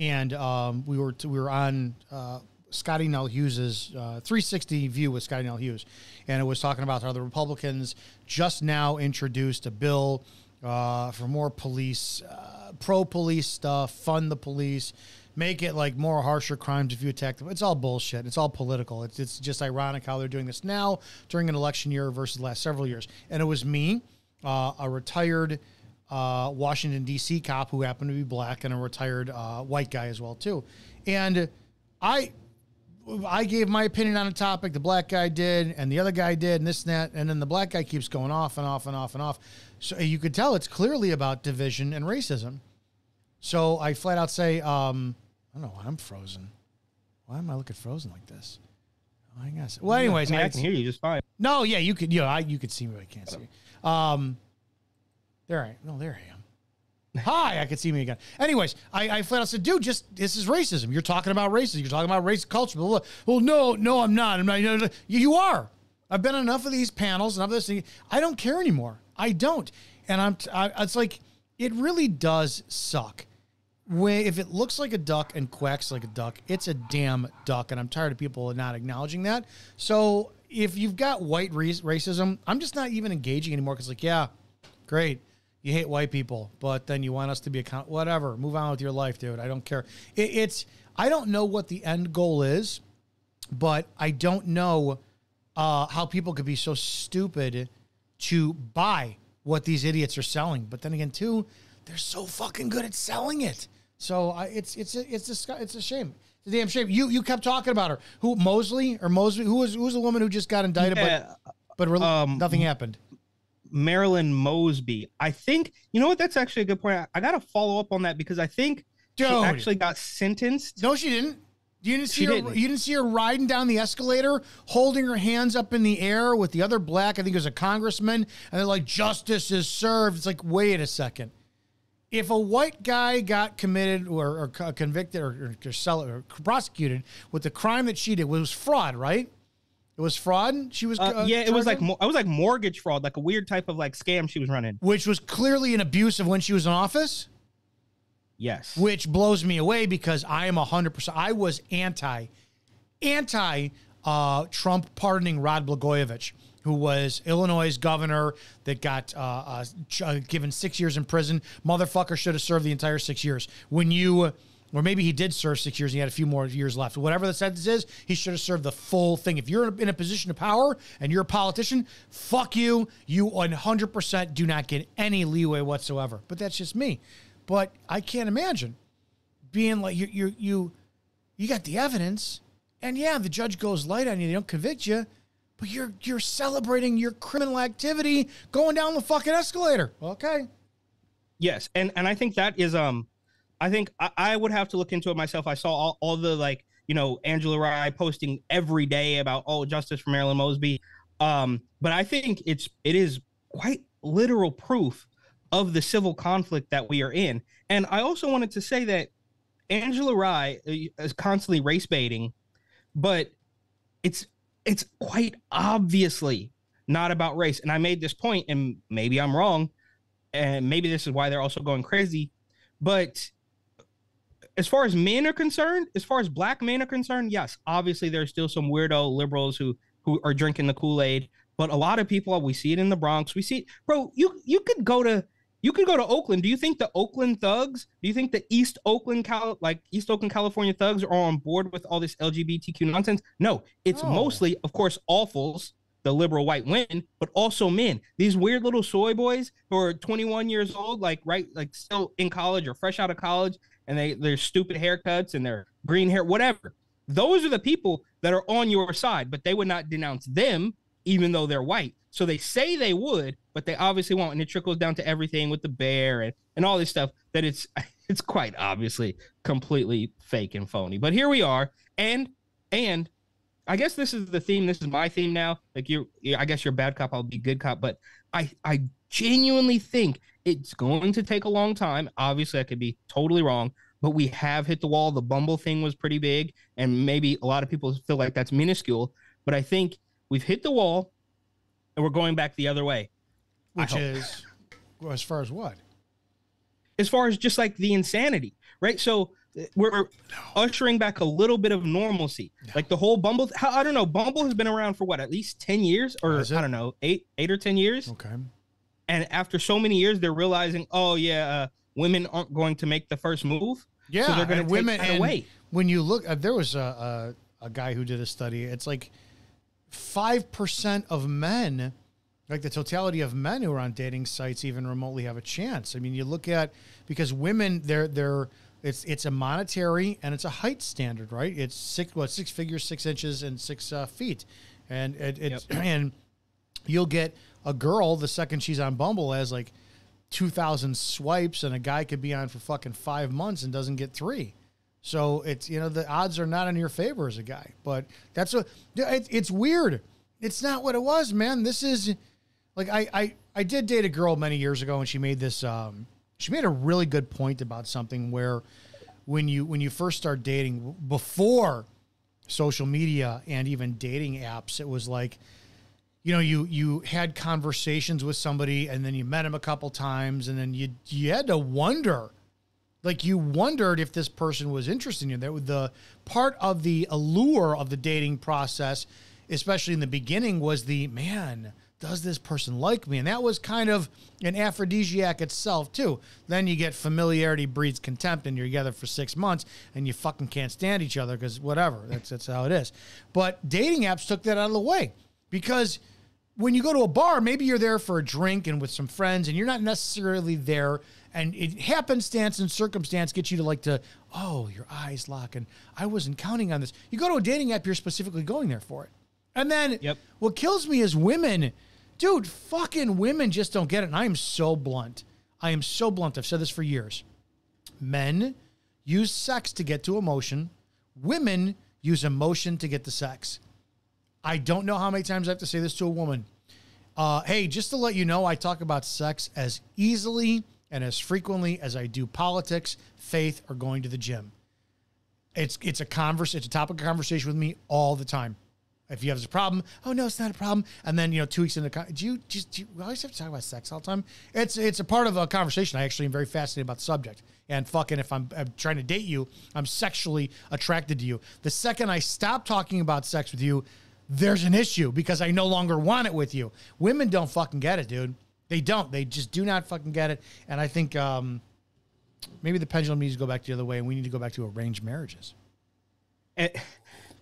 and um, we were t- we were on uh, Scottie Nell Hughes's uh, 360 view with Scottie Nell Hughes, and it was talking about how the Republicans just now introduced a bill uh, for more police, uh, pro police stuff, fund the police. Make it like more harsher crimes if you attack them. It's all bullshit. It's all political. It's, it's just ironic how they're doing this now during an election year versus the last several years. And it was me, uh, a retired uh, Washington D.C. cop who happened to be black, and a retired uh, white guy as well too. And I I gave my opinion on a topic, the black guy did, and the other guy did, and this and that, and then the black guy keeps going off and off and off and off. So you could tell it's clearly about division and racism. So I flat out say, um, I don't know why I'm frozen. Why am I looking frozen like this? Oh, I guess. Well, anyways, I, mean, I can hear you just fine. no, yeah, you could. Yeah, I, you could see me, but I can't see. you. Um, there I no, there I am. Hi, I could see me again. Anyways, I, I flat out said, dude, just this is racism. You're talking about racism. You're talking about race culture. Blah, blah, blah. Well, no, no, I'm not. I'm not. You, know, you are. I've been enough of these panels, enough of this. thing. I don't care anymore. I don't. And I'm. I, it's like it really does suck when if it looks like a duck and quacks like a duck, it's a damn duck, and I'm tired of people not acknowledging that. So if you've got white racism, I'm just not even engaging anymore because like, yeah, great, you hate white people, but then you want us to be account whatever. Move on with your life, dude. I don't care. It, it's I don't know what the end goal is, but I don't know uh, how people could be so stupid to buy what these idiots are selling. But then again, too, they're so fucking good at selling it. So I, it's it's a, it's a it's a shame. It's a damn shame. You you kept talking about her. Who Mosley or Mosley? Who was who was the woman who just got indicted? Yeah, But but really, um, nothing happened. Marilyn Mosby. I think you know what. That's actually a good point. I, I got to follow up on that because I think she actually got sentenced. No, she didn't. You didn't see She her. didn't. You didn't see her riding down the escalator, holding her hands up in the air with the other black. I think it was a congressman, and they're like, "Justice is served." It's like, wait a second. If a white guy got committed or, or convicted or, or, or, or prosecuted with the crime that she did, it was fraud, right? It was fraud. She was. Uh, uh, yeah, it was like mo- it was like mortgage fraud, like a weird type of like scam she was running. which was clearly an abuse of when she was in office. Yes. which blows me away because I am 100%. I was anti, anti uh, Trump pardoning Rod Blagojevich, who was Illinois' governor that got uh, uh, uh, given six years in prison. Motherfucker should have served the entire six years. When you, or maybe he did serve six years and he had a few more years left. Whatever the sentence is, he should have served the full thing. If you're in a position of power and you're a politician, fuck you. You 100% do not get any leeway whatsoever. But that's just me. But I can't imagine being like you you you you got the evidence, and yeah, the judge goes light on you, they don't convict you, but you're you're celebrating your criminal activity going down the fucking escalator. Okay. Yes, and and I think that is um, I think I, I would have to look into it myself. I saw all, all the like you know Angela Rye posting every day about oh justice for Marilyn Mosby, um, but I think it's it is quite literal proof of the civil conflict that we are in. And I also wanted to say that Angela Rye uh, is constantly race baiting, but it's it's quite obviously not about race. And I made this point, and maybe I'm wrong, and maybe this is why they're also going crazy. But as far as men are concerned, as far as black men are concerned, yes, obviously there's still some weirdo liberals who who are drinking the Kool Aid. But a lot of people, we see it in the Bronx. We see, bro. You you could go to you could go to Oakland. Do you think the Oakland thugs? Do you think the East Oakland, Cal, like East Oakland, California thugs are on board with all this LGBTQ nonsense? No, it's No. mostly, of course, awfuls, the liberal white women, but also men. These weird little soy boys who are 21 years old, like right, like still in college or fresh out of college, and they their stupid haircuts and their green hair, whatever. Those are the people that are on your side, but they would not denounce them, even though they're white. So they say they would, but they obviously won't. And it trickles down to everything with the bear and, and all this stuff that it's it's quite obviously completely fake and phony. But here we are. And and I guess this is the theme. This is my theme now. Like you I guess you're bad cop, I'll be good cop. But I I genuinely think it's going to take a long time. Obviously, I could be totally wrong, but we have hit the wall. The Bumble thing was pretty big, and maybe a lot of people feel like that's minuscule. But I think we've hit the wall and we're going back the other way. Which is, well, as far as what? as far as just like the insanity, right? So we're ushering back a little bit of normalcy. Like the whole Bumble, how- I don't know, Bumble has been around for what, at least 10 years or I don't know, eight, eight or 10 years. Okay. And after so many years, they're realizing, oh yeah, uh, women aren't going to make the first move. Yeah, So they're going to women that and away. When you look, uh, there was a, a a guy who did a study. It's like five percent of men, like the totality of men who are on dating sites, even remotely have a chance. I mean, you look at because women, they're they're it's it's a monetary and it's a height standard, right? It's six what six figures, six inches, and six uh, feet, and it, it's and you'll get a girl the second she's on Bumble has like 2,000 swipes, and a guy could be on for fucking five months and doesn't get three. So it's, you know, the odds are not in your favor as a guy. But that's what, it, it's weird. It's not what it was, man. This is like, I, I, I did date a girl many years ago, and she made this, um, she made a really good point about something where when you, when you first start dating before social media and even dating apps, it was like, you know, you you had conversations with somebody and then you met him a couple times and then you you had to wonder, like you wondered if this person was interested in you. That the part of the allure of the dating process, especially in the beginning, was the man. Does this person like me? And that was kind of an aphrodisiac itself too. Then you get familiarity breeds contempt, and you're together for six months, and you fucking can't stand each other because whatever. That's that's how it is. But dating apps took that out of the way because when you go to a bar, maybe you're there for a drink and with some friends, and you're not necessarily there. And it happenstance and circumstance get you to like to, oh, your eyes lock, and I wasn't counting on this. You go to a dating app, you're specifically going there for it. And then Yep. what kills me is women, dude. Fucking women just don't get it. And I am so blunt. I am so blunt. I've said this for years. Men use sex to get to emotion. Women use emotion to get to sex. I don't know how many times I have to say this to a woman. Uh, hey, just to let you know, I talk about sex as easily and as frequently as I do politics, faith, or going to the gym. It's it's a converse, it's a topic of conversation with me all the time. If you have a problem, oh no, it's not a problem. And then you know, two weeks into, con- do you just do you always have to talk about sex all the time? It's it's a part of a conversation. I actually am very fascinated about the subject. And fucking, if I'm, I'm trying to date you, I'm sexually attracted to you. The second I stop talking about sex with you, there's an issue because I no longer want it with you. Women don't fucking get it, dude. They don't. They just do not fucking get it. And I think um, maybe the pendulum needs to go back the other way, and we need to go back to arranged marriages. Eh,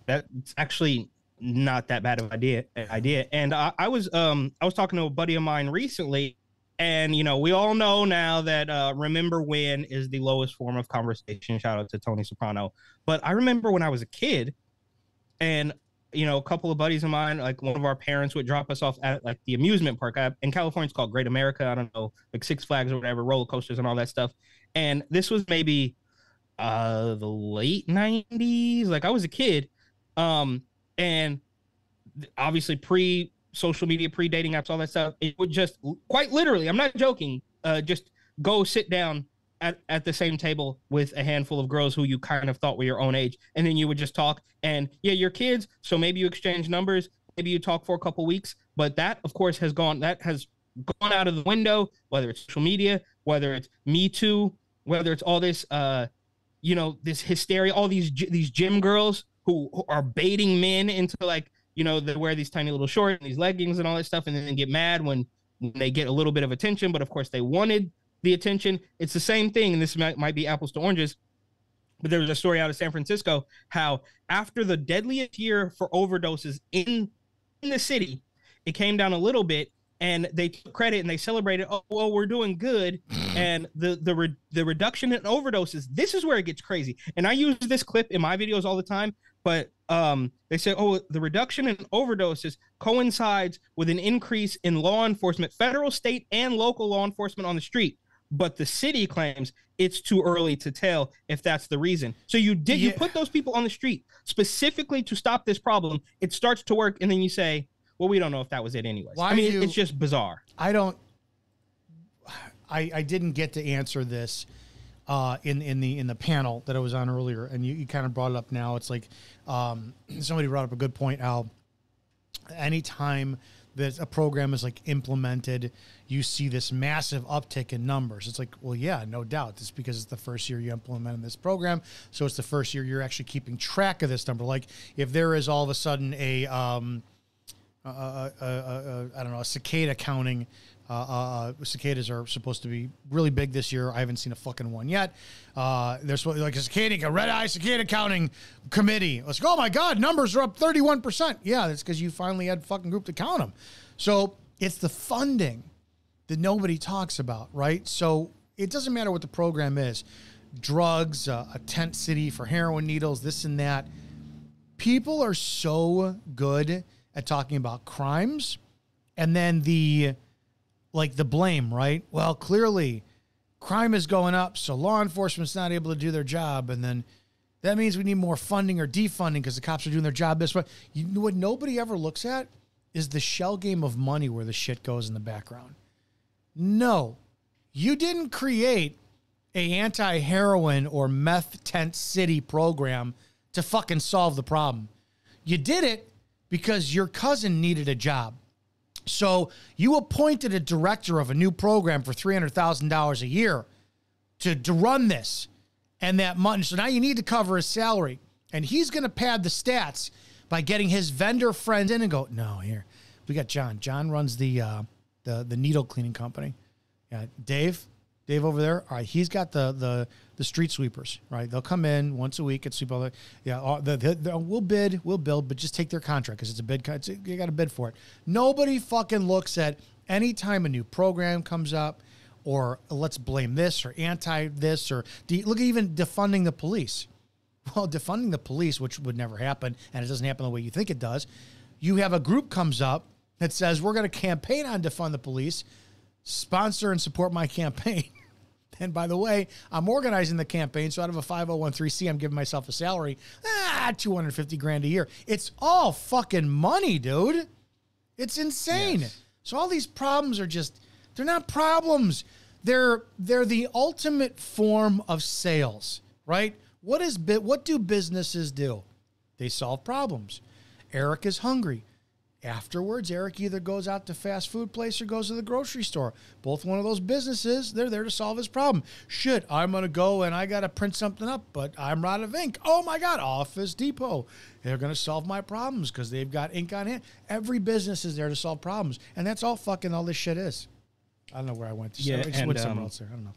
that's actually not that bad of an idea idea and I, I was um i was talking to a buddy of mine recently and you know we all know now that uh remember when is the lowest form of conversation shout out to tony soprano but i remember when i was a kid and you know a couple of buddies of mine like one of our parents would drop us off at like the amusement park I, in california it's called great america i don't know like six flags or whatever roller coasters and all that stuff. And this was maybe uh the late 90s like i was a kid um and obviously pre social media pre dating apps all that stuff it would just quite literally i'm not joking uh, just go sit down at, at the same table with a handful of girls who you kind of thought were your own age, and then you would just talk. And yeah, you're kids, so maybe you exchange numbers, maybe you talk for a couple weeks, but that of course has gone that has gone out of the window. Whether it's social media, whether it's Me Too, whether it's all this, uh, you know, this hysteria, all these these gym girls who, who are baiting men into like you know they wear these tiny little shorts and these leggings and all that stuff, and then get mad when when they get a little bit of attention, but of course they wanted the attention. It's the same thing, and this might, might be apples to oranges. But there was a story out of San Francisco how after the deadliest year for overdoses in in the city, it came down a little bit, and they took credit and they celebrated. Oh, well, we're doing good, and the the re- the reduction in overdoses. This is where it gets crazy. And I use this clip in my videos all the time. But um, they say, oh, the reduction in overdoses coincides with an increase in law enforcement, federal, state, and local law enforcement on the street but the city claims it's too early to tell if that's the reason. So you did yeah. you put those people on the street specifically to stop this problem. It starts to work, and then you say, "Well, we don't know if that was it anyways." Why I mean, you, it's just bizarre. I don't. I I didn't get to answer this uh, in in the in the panel that I was on earlier, and you, you kind of brought it up now. It's like um, somebody brought up a good point. Al, anytime that a program is like implemented, you see this massive uptick in numbers. It's like, well, yeah, no doubt. It's because it's the first year you implemented this program, so it's the first year you're actually keeping track of this number. Like if there is all of a sudden a, um, a, a, a I don't know, a cicada counting. Uh, uh, uh, cicadas are supposed to be really big this year. I haven't seen a fucking one yet. Uh, there's like a cicada, a red eye cicada counting committee. Let's go. Oh my God, numbers are up 31%. Yeah, that's because you finally had fucking group to count them. So it's the funding that nobody talks about, right? So it doesn't matter what the program is drugs, uh, a tent city for heroin needles, this and that. People are so good at talking about crimes and then the like the blame, right? Well, clearly crime is going up, so law enforcement's not able to do their job and then that means we need more funding or defunding because the cops are doing their job this way. You what nobody ever looks at is the shell game of money where the shit goes in the background. No, you didn't create a anti-heroin or meth tent city program to fucking solve the problem. You did it because your cousin needed a job. So you appointed a director of a new program for $300,000 a year to, to run this and that money. So now you need to cover his salary. And he's going to pad the stats by getting his vendor friends in and go, no, here, we got John. John runs the uh, the the needle cleaning company. Yeah, Dave, Dave over there. All right, he's got the the the street sweepers. Right, they'll come in once a week and sweep all the. Yeah, all, the, the, the, we'll bid, we'll build, but just take their contract because it's a bid. It's, you got to bid for it. Nobody fucking looks at any time a new program comes up, or let's blame this or anti this or de- look at even defunding the police. Well, defunding the police, which would never happen, and it doesn't happen the way you think it does. You have a group comes up that says we're going to campaign on defund the police, sponsor and support my campaign. And by the way, I'm organizing the campaign, so out of a 5013C, I'm giving myself a salary, ah, 250 grand a year. It's all fucking money, dude. It's insane. Yes. So all these problems are just they're not problems. They're they're the ultimate form of sales, right? What is what do businesses do? They solve problems. Eric is hungry. Afterwards, Eric either goes out to fast food place or goes to the grocery store. Both one of those businesses, they're there to solve his problem. Shit, I'm gonna go and I gotta print something up, but I'm out of ink. Oh my god, Office Depot. They're gonna solve my problems because they've got ink on hand. Every business is there to solve problems, and that's all fucking all this shit is. I don't know where I went. To yeah, and, went somewhere um, else there. I don't know.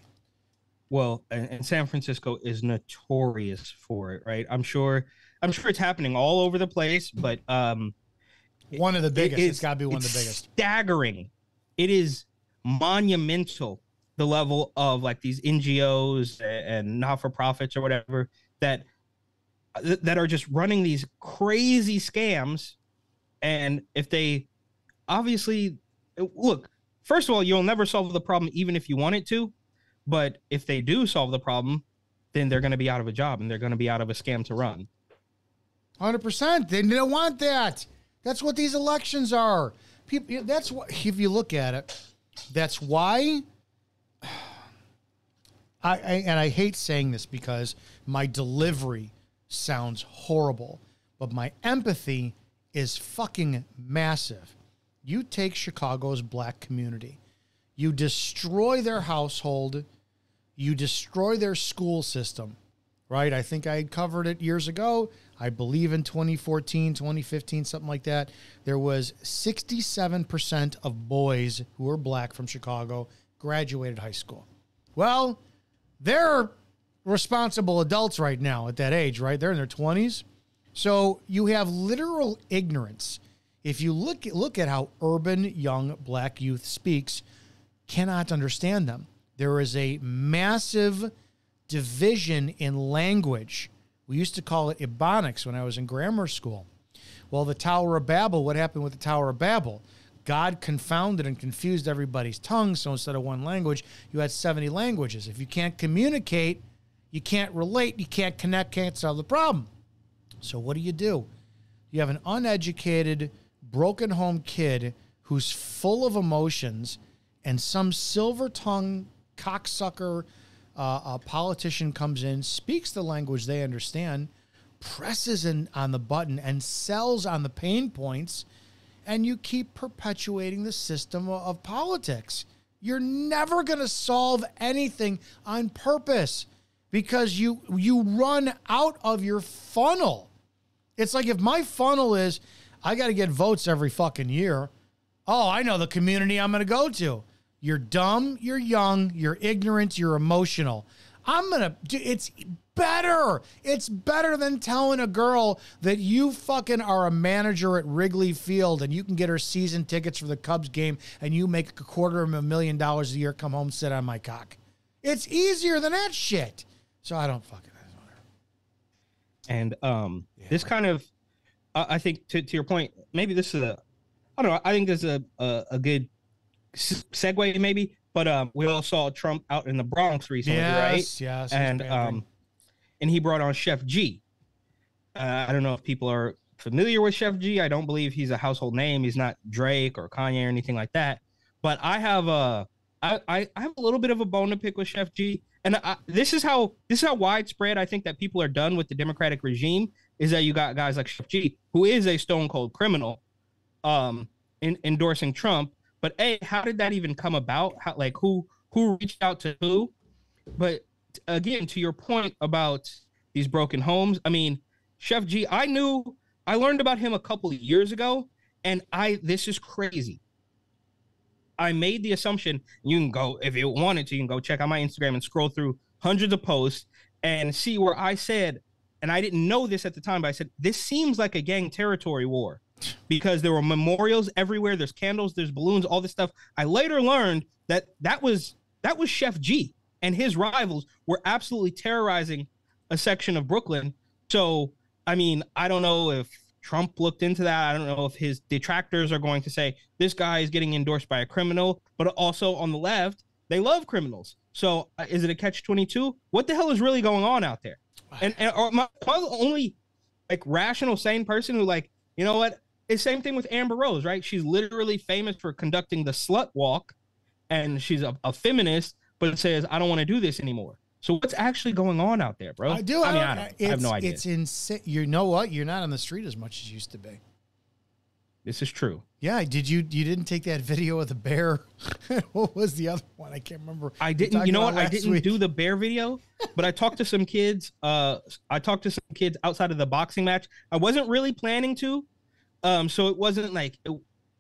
Well, and San Francisco is notorious for it, right? I'm sure. I'm sure it's happening all over the place, but um one of the biggest. It, it's, it's got to be one of the biggest. Staggering. It is monumental. The level of like these NGOs and not for profits or whatever that that are just running these crazy scams, and if they obviously look, first of all, you'll never solve the problem even if you wanted to, but if they do solve the problem, then they're going to be out of a job and they're going to be out of a scam to run. Hundred percent. They don't want that. That's what these elections are. People. That's what. If you look at it, that's why. I, I and I hate saying this because my delivery sounds horrible, but my empathy is fucking massive. You take Chicago's black community, you destroy their household, you destroy their school system, right? I think I covered it years ago. I believe in 2014, 2015, something like that. There was 67% of boys who were black from Chicago graduated high school. Well, they're responsible adults right now at that age, right? They're in their 20s. So you have literal ignorance. If you look look at how urban young black youth speaks, cannot understand them. There is a massive division in language. We used to call it Ebonics when I was in grammar school. Well, the Tower of Babel, what happened with the Tower of Babel? God confounded and confused everybody's tongue. So instead of one language, you had 70 languages. If you can't communicate, you can't relate, you can't connect, can't solve the problem. So what do you do? You have an uneducated, broken home kid who's full of emotions, and some silver tongued cocksucker uh, a politician comes in, speaks the language they understand, presses in on the button, and sells on the pain points, and you keep perpetuating the system of, politics. You're never going to solve anything on purpose because you you run out of your funnel. It's like if my funnel is I got to get votes every fucking year. Oh, I know the community I'm going to go to. You're dumb, you're young, you're ignorant, you're emotional. I'm going to do it's better. It's better than telling a girl that you fucking are a manager at Wrigley Field and you can get her season tickets for the Cubs game and you make a quarter of a million dollars a year come home sit on my cock. It's easier than that shit. So I don't fucking and um, yeah. this kind of, I think, to, to your point, maybe this is a, I don't know. I think this is a a, a good segue, maybe. But um, we all saw Trump out in the Bronx recently, yes, right? Yes. And um, and he brought on Sheff G. Uh, I don't know if people are familiar with Sheff G. I don't believe he's a household name. He's not Drake or Kanye or anything like that. But I have a, I, I, I have a little bit of a bone to pick with Sheff G and I, this is how this is how widespread I think that people are done with the Democratic regime is that you got guys like Sheff G, who is a stone cold criminal, um, in, endorsing Trump. But a, how did that even come about? How like who who reached out to who? But again, to your point about these broken homes, I mean, Sheff G, I knew I learned about him a couple of years ago, and I this is crazy. I made the assumption you can go if you wanted to, you can go check out my Instagram and scroll through hundreds of posts and see where I said, and I didn't know this at the time, but I said this seems like a gang territory war because there were memorials everywhere. There's candles, there's balloons, all this stuff. I later learned that that was that was Sheff G and his rivals were absolutely terrorizing a section of Brooklyn. So I mean, I don't know if Trump looked into that. I don't know if his detractors are going to say this guy is getting endorsed by a criminal, but also on the left, they love criminals. So uh, is it a catch 22? What the hell is really going on out there? And, and my, my only like rational, sane person who like, you know what? It's same thing with Amber Rose, right? She's literally famous for conducting the slut walk and she's a, a feminist, but it says, I don't want to do this anymore. So what's actually going on out there, bro? I do. I, I mean, I, I, I have no idea. It's insane. You know what? You're not on the street as much as you used to be. This is true. Yeah. Did you? You didn't take that video of the bear? what was the other one? I can't remember. I didn't. You know what? I didn't week. do the bear video, but I talked to some kids. Uh, I talked to some kids outside of the boxing match. I wasn't really planning to, um, so it wasn't like it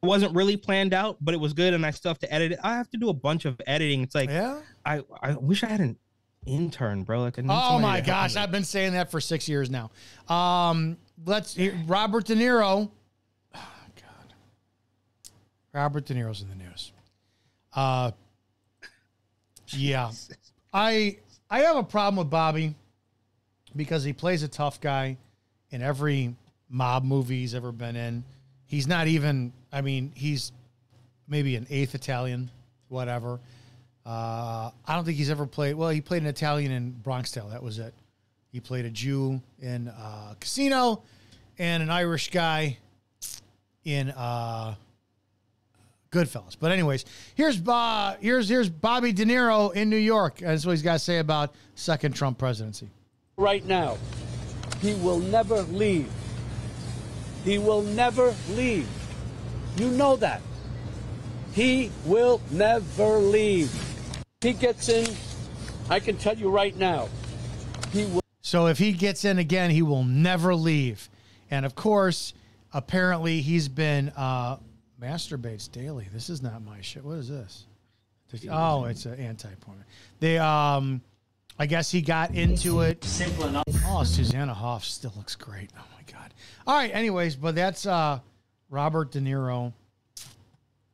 wasn't really planned out, but it was good, and I still have to edit it. I have to do a bunch of editing. It's like, yeah. I I wish I hadn't intern, bro. Like, I oh my gosh, I've been saying that for six years now. Um, let's Robert De Niro. Oh, God, Robert De Niro's in the news. Uh, yeah, I I have a problem with Bobby because he plays a tough guy in every mob movie he's ever been in. He's not even. I mean, he's maybe an eighth Italian, whatever. Uh, I don't think he's ever played. Well, he played an Italian in Bronx Tale. That was it. He played a Jew in uh, Casino and an Irish guy in uh, Goodfellas. But anyways, here's uh, here's here's Bobby De Niro in New York. That's what he's got to say about second Trump presidency. Right now, he will never leave. He will never leave. You know that. He will never leave. He gets in, I can tell you right now, he will. So if he gets in again, he will never leave. And of course, apparently he's been uh, masturbates daily. This is not my shit. What is this? Oh, it's an anti-porn. They um, I guess he got into it. Simple enough. Oh, Susanna Hoff still looks great. Oh my god. All right. Anyways, but that's uh, Robert De Niro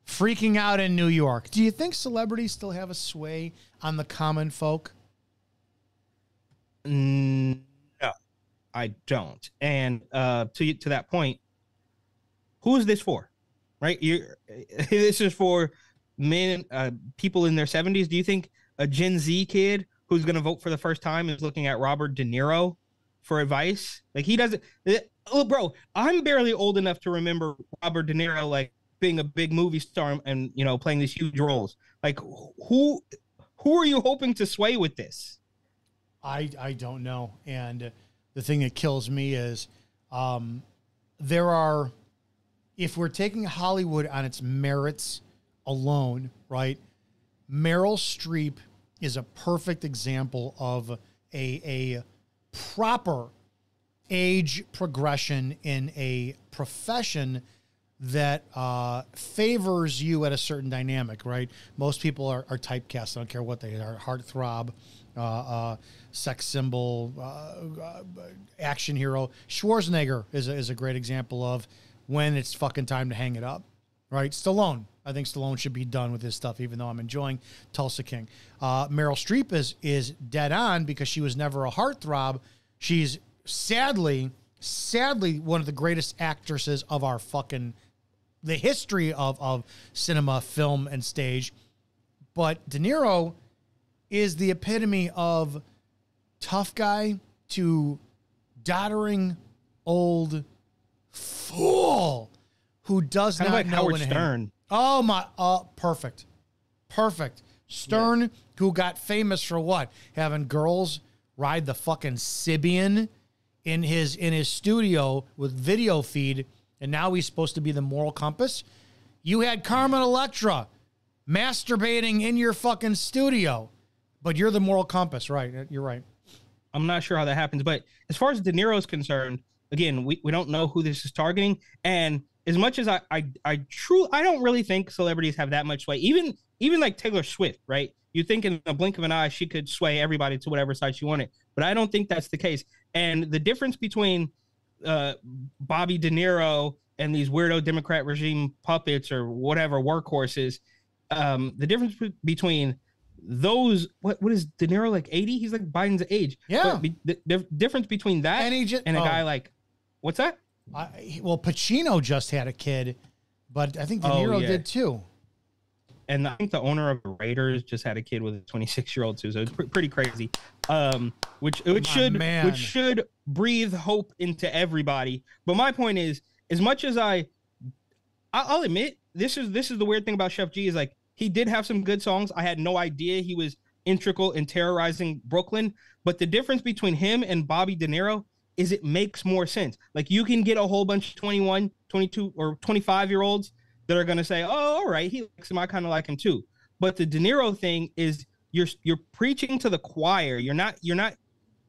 freaking out in New York. Do you think celebrities still have a sway on the common folk? Mm, No, I don't. And uh, to to that point, who is this for? Right? You this is for men, uh, people in their seventies. Do you think a Gen Z kid who's going to vote for the first time is looking at Robert De Niro for advice? Like he doesn't. Oh, bro, I'm barely old enough to remember Robert De Niro like being a big movie star and you know playing these huge roles. Like who who are you hoping to sway with this? I I don't know. And the thing that kills me is um, there are if we're taking Hollywood on its merits alone, right? Meryl Streep is a perfect example of a a proper age progression in a profession that uh, favors you at a certain dynamic, right? Most people are, are typecast. I don't care what they are heartthrob, uh, uh, sex symbol, uh, uh, action hero. Schwarzenegger is a, is a great example of when it's fucking time to hang it up, right? Stallone. I think Stallone should be done with his stuff, even though I'm enjoying Tulsa King. Uh, Meryl Streep is is dead on because she was never a heartthrob. She's sadly, sadly one of the greatest actresses of our fucking the history of of cinema, film, and stage. But De Niro is the epitome of tough guy to doddering old fool who does Kind not like know Howard when to hang- Stern. Oh my! Uh, perfect, perfect. Stern, who got famous for what? Having girls ride the fucking Sybian in his in his studio with video feed, and now he's supposed to be the moral compass. You had Carmen Electra masturbating in your fucking studio, but you're the moral compass, right? You're right. I'm not sure how that happens, but as far as De Niro is concerned, again, we, we don't know who this is targeting. And as much as I I I true I don't really think celebrities have that much sway. Even even like Taylor Swift, right? You think in a blink of an eye she could sway everybody to whatever side she wanted, but I don't think that's the case. And the difference between uh, Bobby De Niro and these weirdo Democrat regime puppets or whatever workhorses, um, the difference be- between those what what is De Niro like 80? He's like Biden's age. Yeah. But the, the difference between that And and, he ju- a oh. guy like what's that? I, well, Pacino just had a kid, but I think De Oh, Niro yeah. did too. and I think the owner of the Raiders just had a kid with a 26 year old too, so it's pre- pretty crazy. Um, which which My should man. which should breathe hope into everybody. But my point is, as much as I, I- I'll admit this is this is the weird thing about Sheff G is like he did have some good songs. I had no idea he was integral in terrorizing Brooklyn. But the difference between him and Bobby De Niro is it makes more sense. Like you can get a whole bunch of 21, 22, or 25 year olds that are going to say, "Oh, all right, he likes him. I kind of like him too." But the De Niro thing is you're you're preaching to the choir. You're not you're not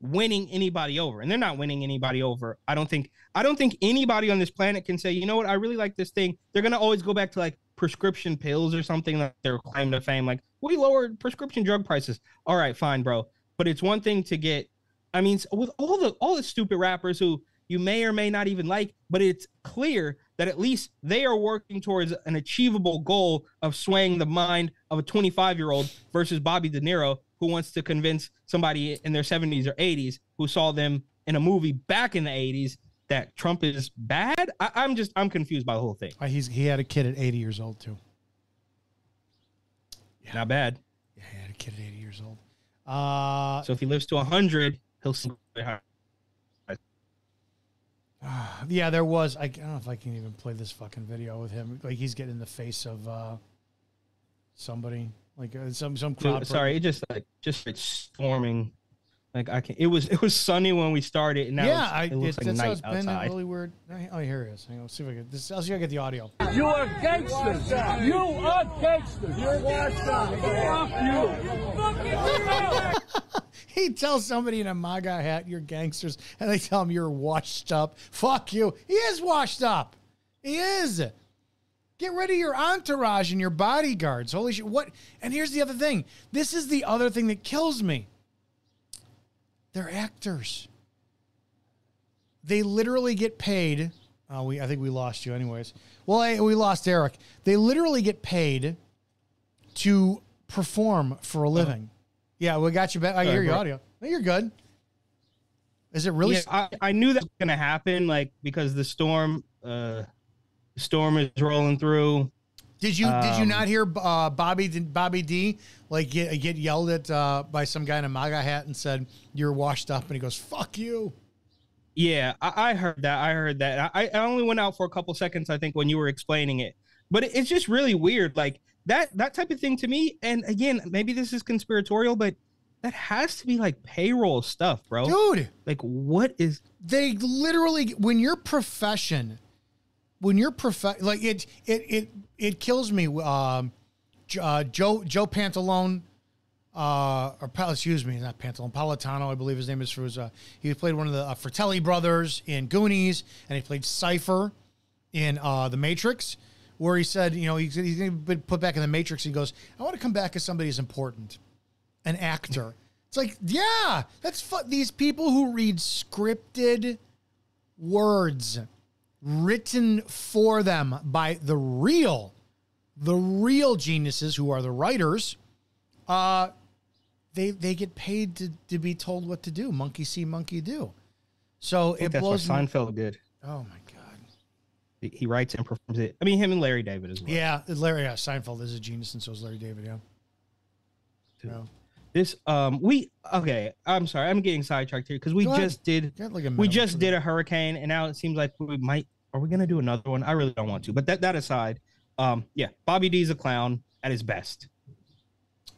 winning anybody over, and they're not winning anybody over. I don't think I don't think anybody on this planet can say, "You know what? I really like this thing." They're going to always go back to like prescription pills or something that their claim to fame. Like we lowered prescription drug prices. All right, fine, bro. But it's one thing to get. I mean, with all the all the stupid rappers who you may or may not even like, but it's clear that at least they are working towards an achievable goal of swaying the mind of a 25 year old versus Bobby De Niro, who wants to convince somebody in their 70s or 80s who saw them in a movie back in the 80s that Trump is bad. I, I'm just I'm confused by the whole thing. Uh, He's he had a kid at 80 years old too. Not bad. Yeah, he had a kid at 80 years old. Uh, So if he lives to 100, he'll see. Yeah, there was. I, I don't know if I can even play this fucking video with him. Like he's getting in the face of uh, somebody, like uh, some some Dude, crowd. sorry, it just like just it's storming. Like I can. It was it was sunny when we started, and now yeah, it's, I, it looks it's, like night it's been. outside. Really weird. Oh, here it is. Hang on, let's see if I get this. I'll see if I get the audio. You are gangsters. You are gangsters. You're washed up. Fuck you. He tells somebody in a MAGA hat, "You're gangsters," and they tell him you're washed up. Fuck you. He is washed up. He is. Get rid of your entourage and your bodyguards. Holy shit! What? And here's the other thing. This is the other thing that kills me. They're actors. They literally get paid. Oh, we I think we lost you, anyways. Well, I, we lost Eric. They literally get paid to perform for a living. Yeah, we got you back. I hear your audio. No, you're good. Is it really? Yeah, I, I knew that was gonna happen, like because the storm, uh, the storm is rolling through. Did you did you Um, not hear uh, Bobby Bobby D like get get yelled at uh, by some guy in a MAGA hat and said you're washed up and he goes fuck you. Yeah, I, I heard that. I heard that. I, I only went out for a couple seconds, I think, when you were explaining it. But it- it's just really weird, like that that type of thing to me. And again, maybe this is conspiratorial, but that has to be like payroll stuff, bro. Dude, like what is? They literally when your profession, when you're prof like it it it it kills me. Um, uh, Joe Joe Pantalone, uh, or excuse me, not Pantalone, Politano, I believe his name is for his. Uh, he played one of the uh, Fratelli brothers in Goonies, and he played Cypher in uh, The Matrix, where he said, you know, he's, he's going to be put back in The Matrix. He goes, I want to come back as somebody who's important, an actor. It's like, yeah, that's fu- these people who read scripted words written for them by the real, the real geniuses who are the writers. Uh, they they get paid to, to be told what to do. Monkey see, monkey do. So it that's what blows. Seinfeld did. Oh my god. He, writes and performs it. I mean, him and Larry David as well. Yeah, Larry. Yeah, Seinfeld is a genius, and so is Larry David. Yeah. Yeah. This um we okay. I'm sorry. I'm getting sidetracked here because we Go ahead. just did like a we just did a hurricane and now it seems like we might are we gonna do another one? I really don't want to. But that that aside, um yeah, Bobby D's a clown at his best.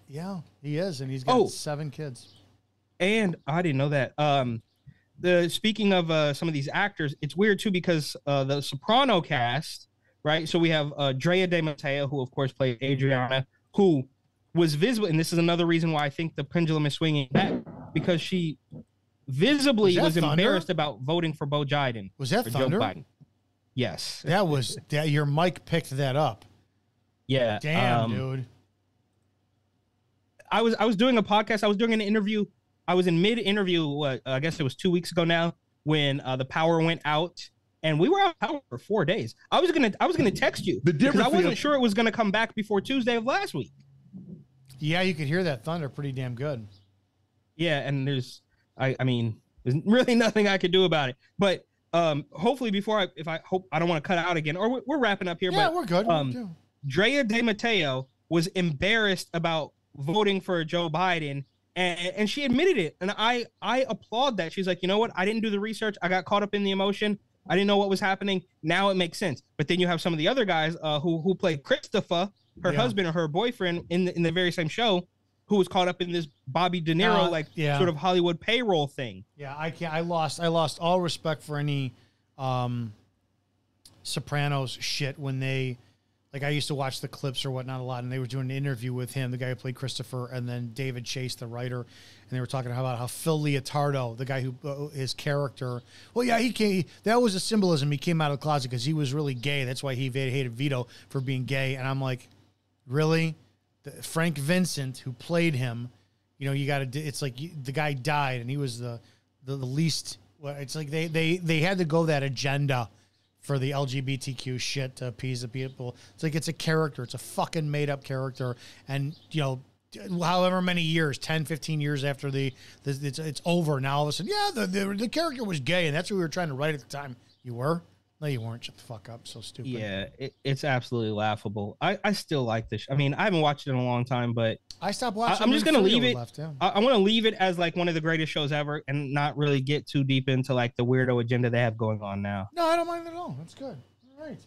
Yeah, he is, and he's got Oh. seven kids. And I didn't know that. Um the speaking of uh some of these actors, it's weird too because uh the Soprano cast, right? So we have uh Drea De Matteo, who of course played Adriana, who was visible, and this is another reason why I think the pendulum is swinging back because she visibly Was was, embarrassed about voting for Bo Biden. Was that or Joe Thunder? Biden. Yes. That was that. Your mic picked that up. Yeah. Damn, um, dude. I was I was doing a podcast. I was doing an interview. I was in mid interview. What I guess it was two weeks ago now when uh, the power went out, and we were out of power for four days. I was gonna I was gonna text you because I wasn't between- sure it was gonna come back before Tuesday of last week. Yeah, you could hear that thunder pretty damn good. Yeah, and there's I I mean there's really nothing I could do about it. But um hopefully before I if I hope I don't want to cut out again or we're, we're wrapping up here. Yeah, but we're good. Um, Yeah. Drea De Matteo was embarrassed about voting for Joe Biden, and, and she admitted it. And I I applaud that. She's like, you know what? I didn't do the research. I got caught up in the emotion. I didn't know what was happening. Now it makes sense. But then you have some of the other guys uh, who who played Christopher, her Yeah. husband or her boyfriend in the, in the very same show, who was caught up in this Bobby De Niro Uh, like yeah. sort of Hollywood payroll thing. Yeah, I can't. I lost. I lost all respect for any um, Sopranos shit when they, like, I used to watch the clips or whatnot a lot, and they were doing an interview with him, the guy who played Christopher, and then David Chase, the writer, and they were talking about how Phil Leotardo, the guy who uh, his character, well, yeah, he came. That was a symbolism. He came out of the closet because he was really gay. That's why he hated Vito for being gay, and I'm like, really, the, Frank Vincent who played him you know you got to it's like the guy died and he was the the, the least well, it's like they they they had to go that agenda for the lgbtq shit to appease the people. It's like it's a character. It's a fucking made up character. And you know however many years 10 15 years after the, the it's, it's over now all of a sudden yeah the, the, the character was gay and that's what we were trying to write at the time. You were No, you weren't. Shut the fuck up. So stupid. Yeah, it, it's absolutely laughable. I, I still like this. sh- I mean, I haven't watched it in a long time, but I stopped watching. I'm just gonna leave it. Left, yeah. I, I want to leave it as like one of the greatest shows ever, and not really get too deep into like the weirdo agenda they have going on now. No, I don't mind it at all. That's good. All right.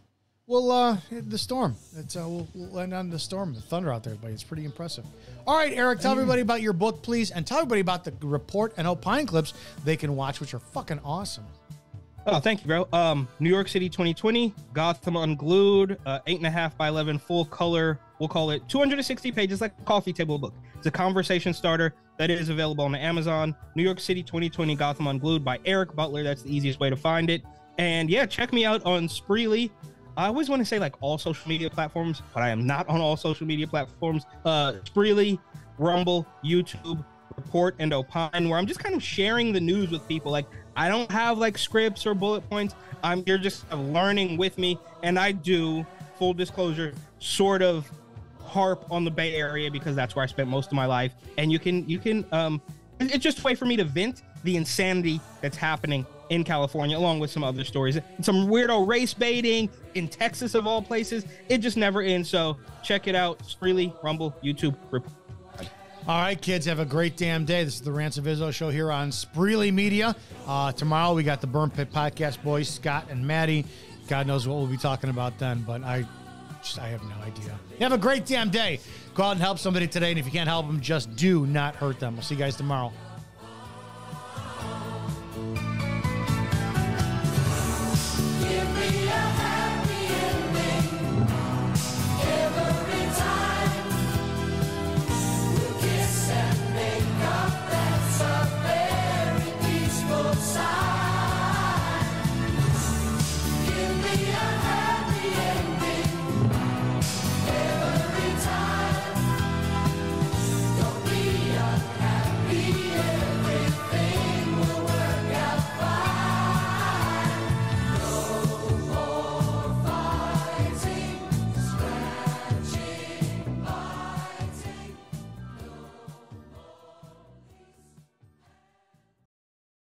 Well, uh, the storm. It's uh, we'll, we'll end on the storm, the thunder out there, buddy. It's pretty impressive. All right, Eric, tell everybody about your book, please, and tell everybody about the Report and Opine clips they can watch, which are fucking awesome. Oh, thank you, bro. Um, New York City 2020, Gotham Unglued, uh, eight and a half by 11 full color. We'll call it 260 pages, like a coffee table book. It's a conversation starter that is available on Amazon. New York City 2020, Gotham Unglued by Eric Butler. That's the easiest way to find it. And yeah, check me out on Spreely. I always want to say like all social media platforms, but I am not on all social media platforms. Uh, Spreely, Rumble, YouTube, report and opine where i'm just kind of sharing the news with people. Like i don't have like scripts or bullet points. I'm you're just learning with me. And i do full disclosure sort of harp on the bay area because that's where i spent most of my life. And you can you can um it's just a way for me to vent the insanity that's happening in california along with some other stories. Some weirdo race baiting in texas of all places. It just never ends. So check it out. Spreely rumble youtube report All right, kids, have a great damn day. This is the Rants of Izzo show here on Spreely Media. Uh, tomorrow we got the Burn Pit Podcast boys, Scott and Maddie. God knows what we'll be talking about then, but I just I have no idea. Have a great damn day. Go out and help somebody today, and if you can't help them, just do not hurt them. We'll see you guys tomorrow.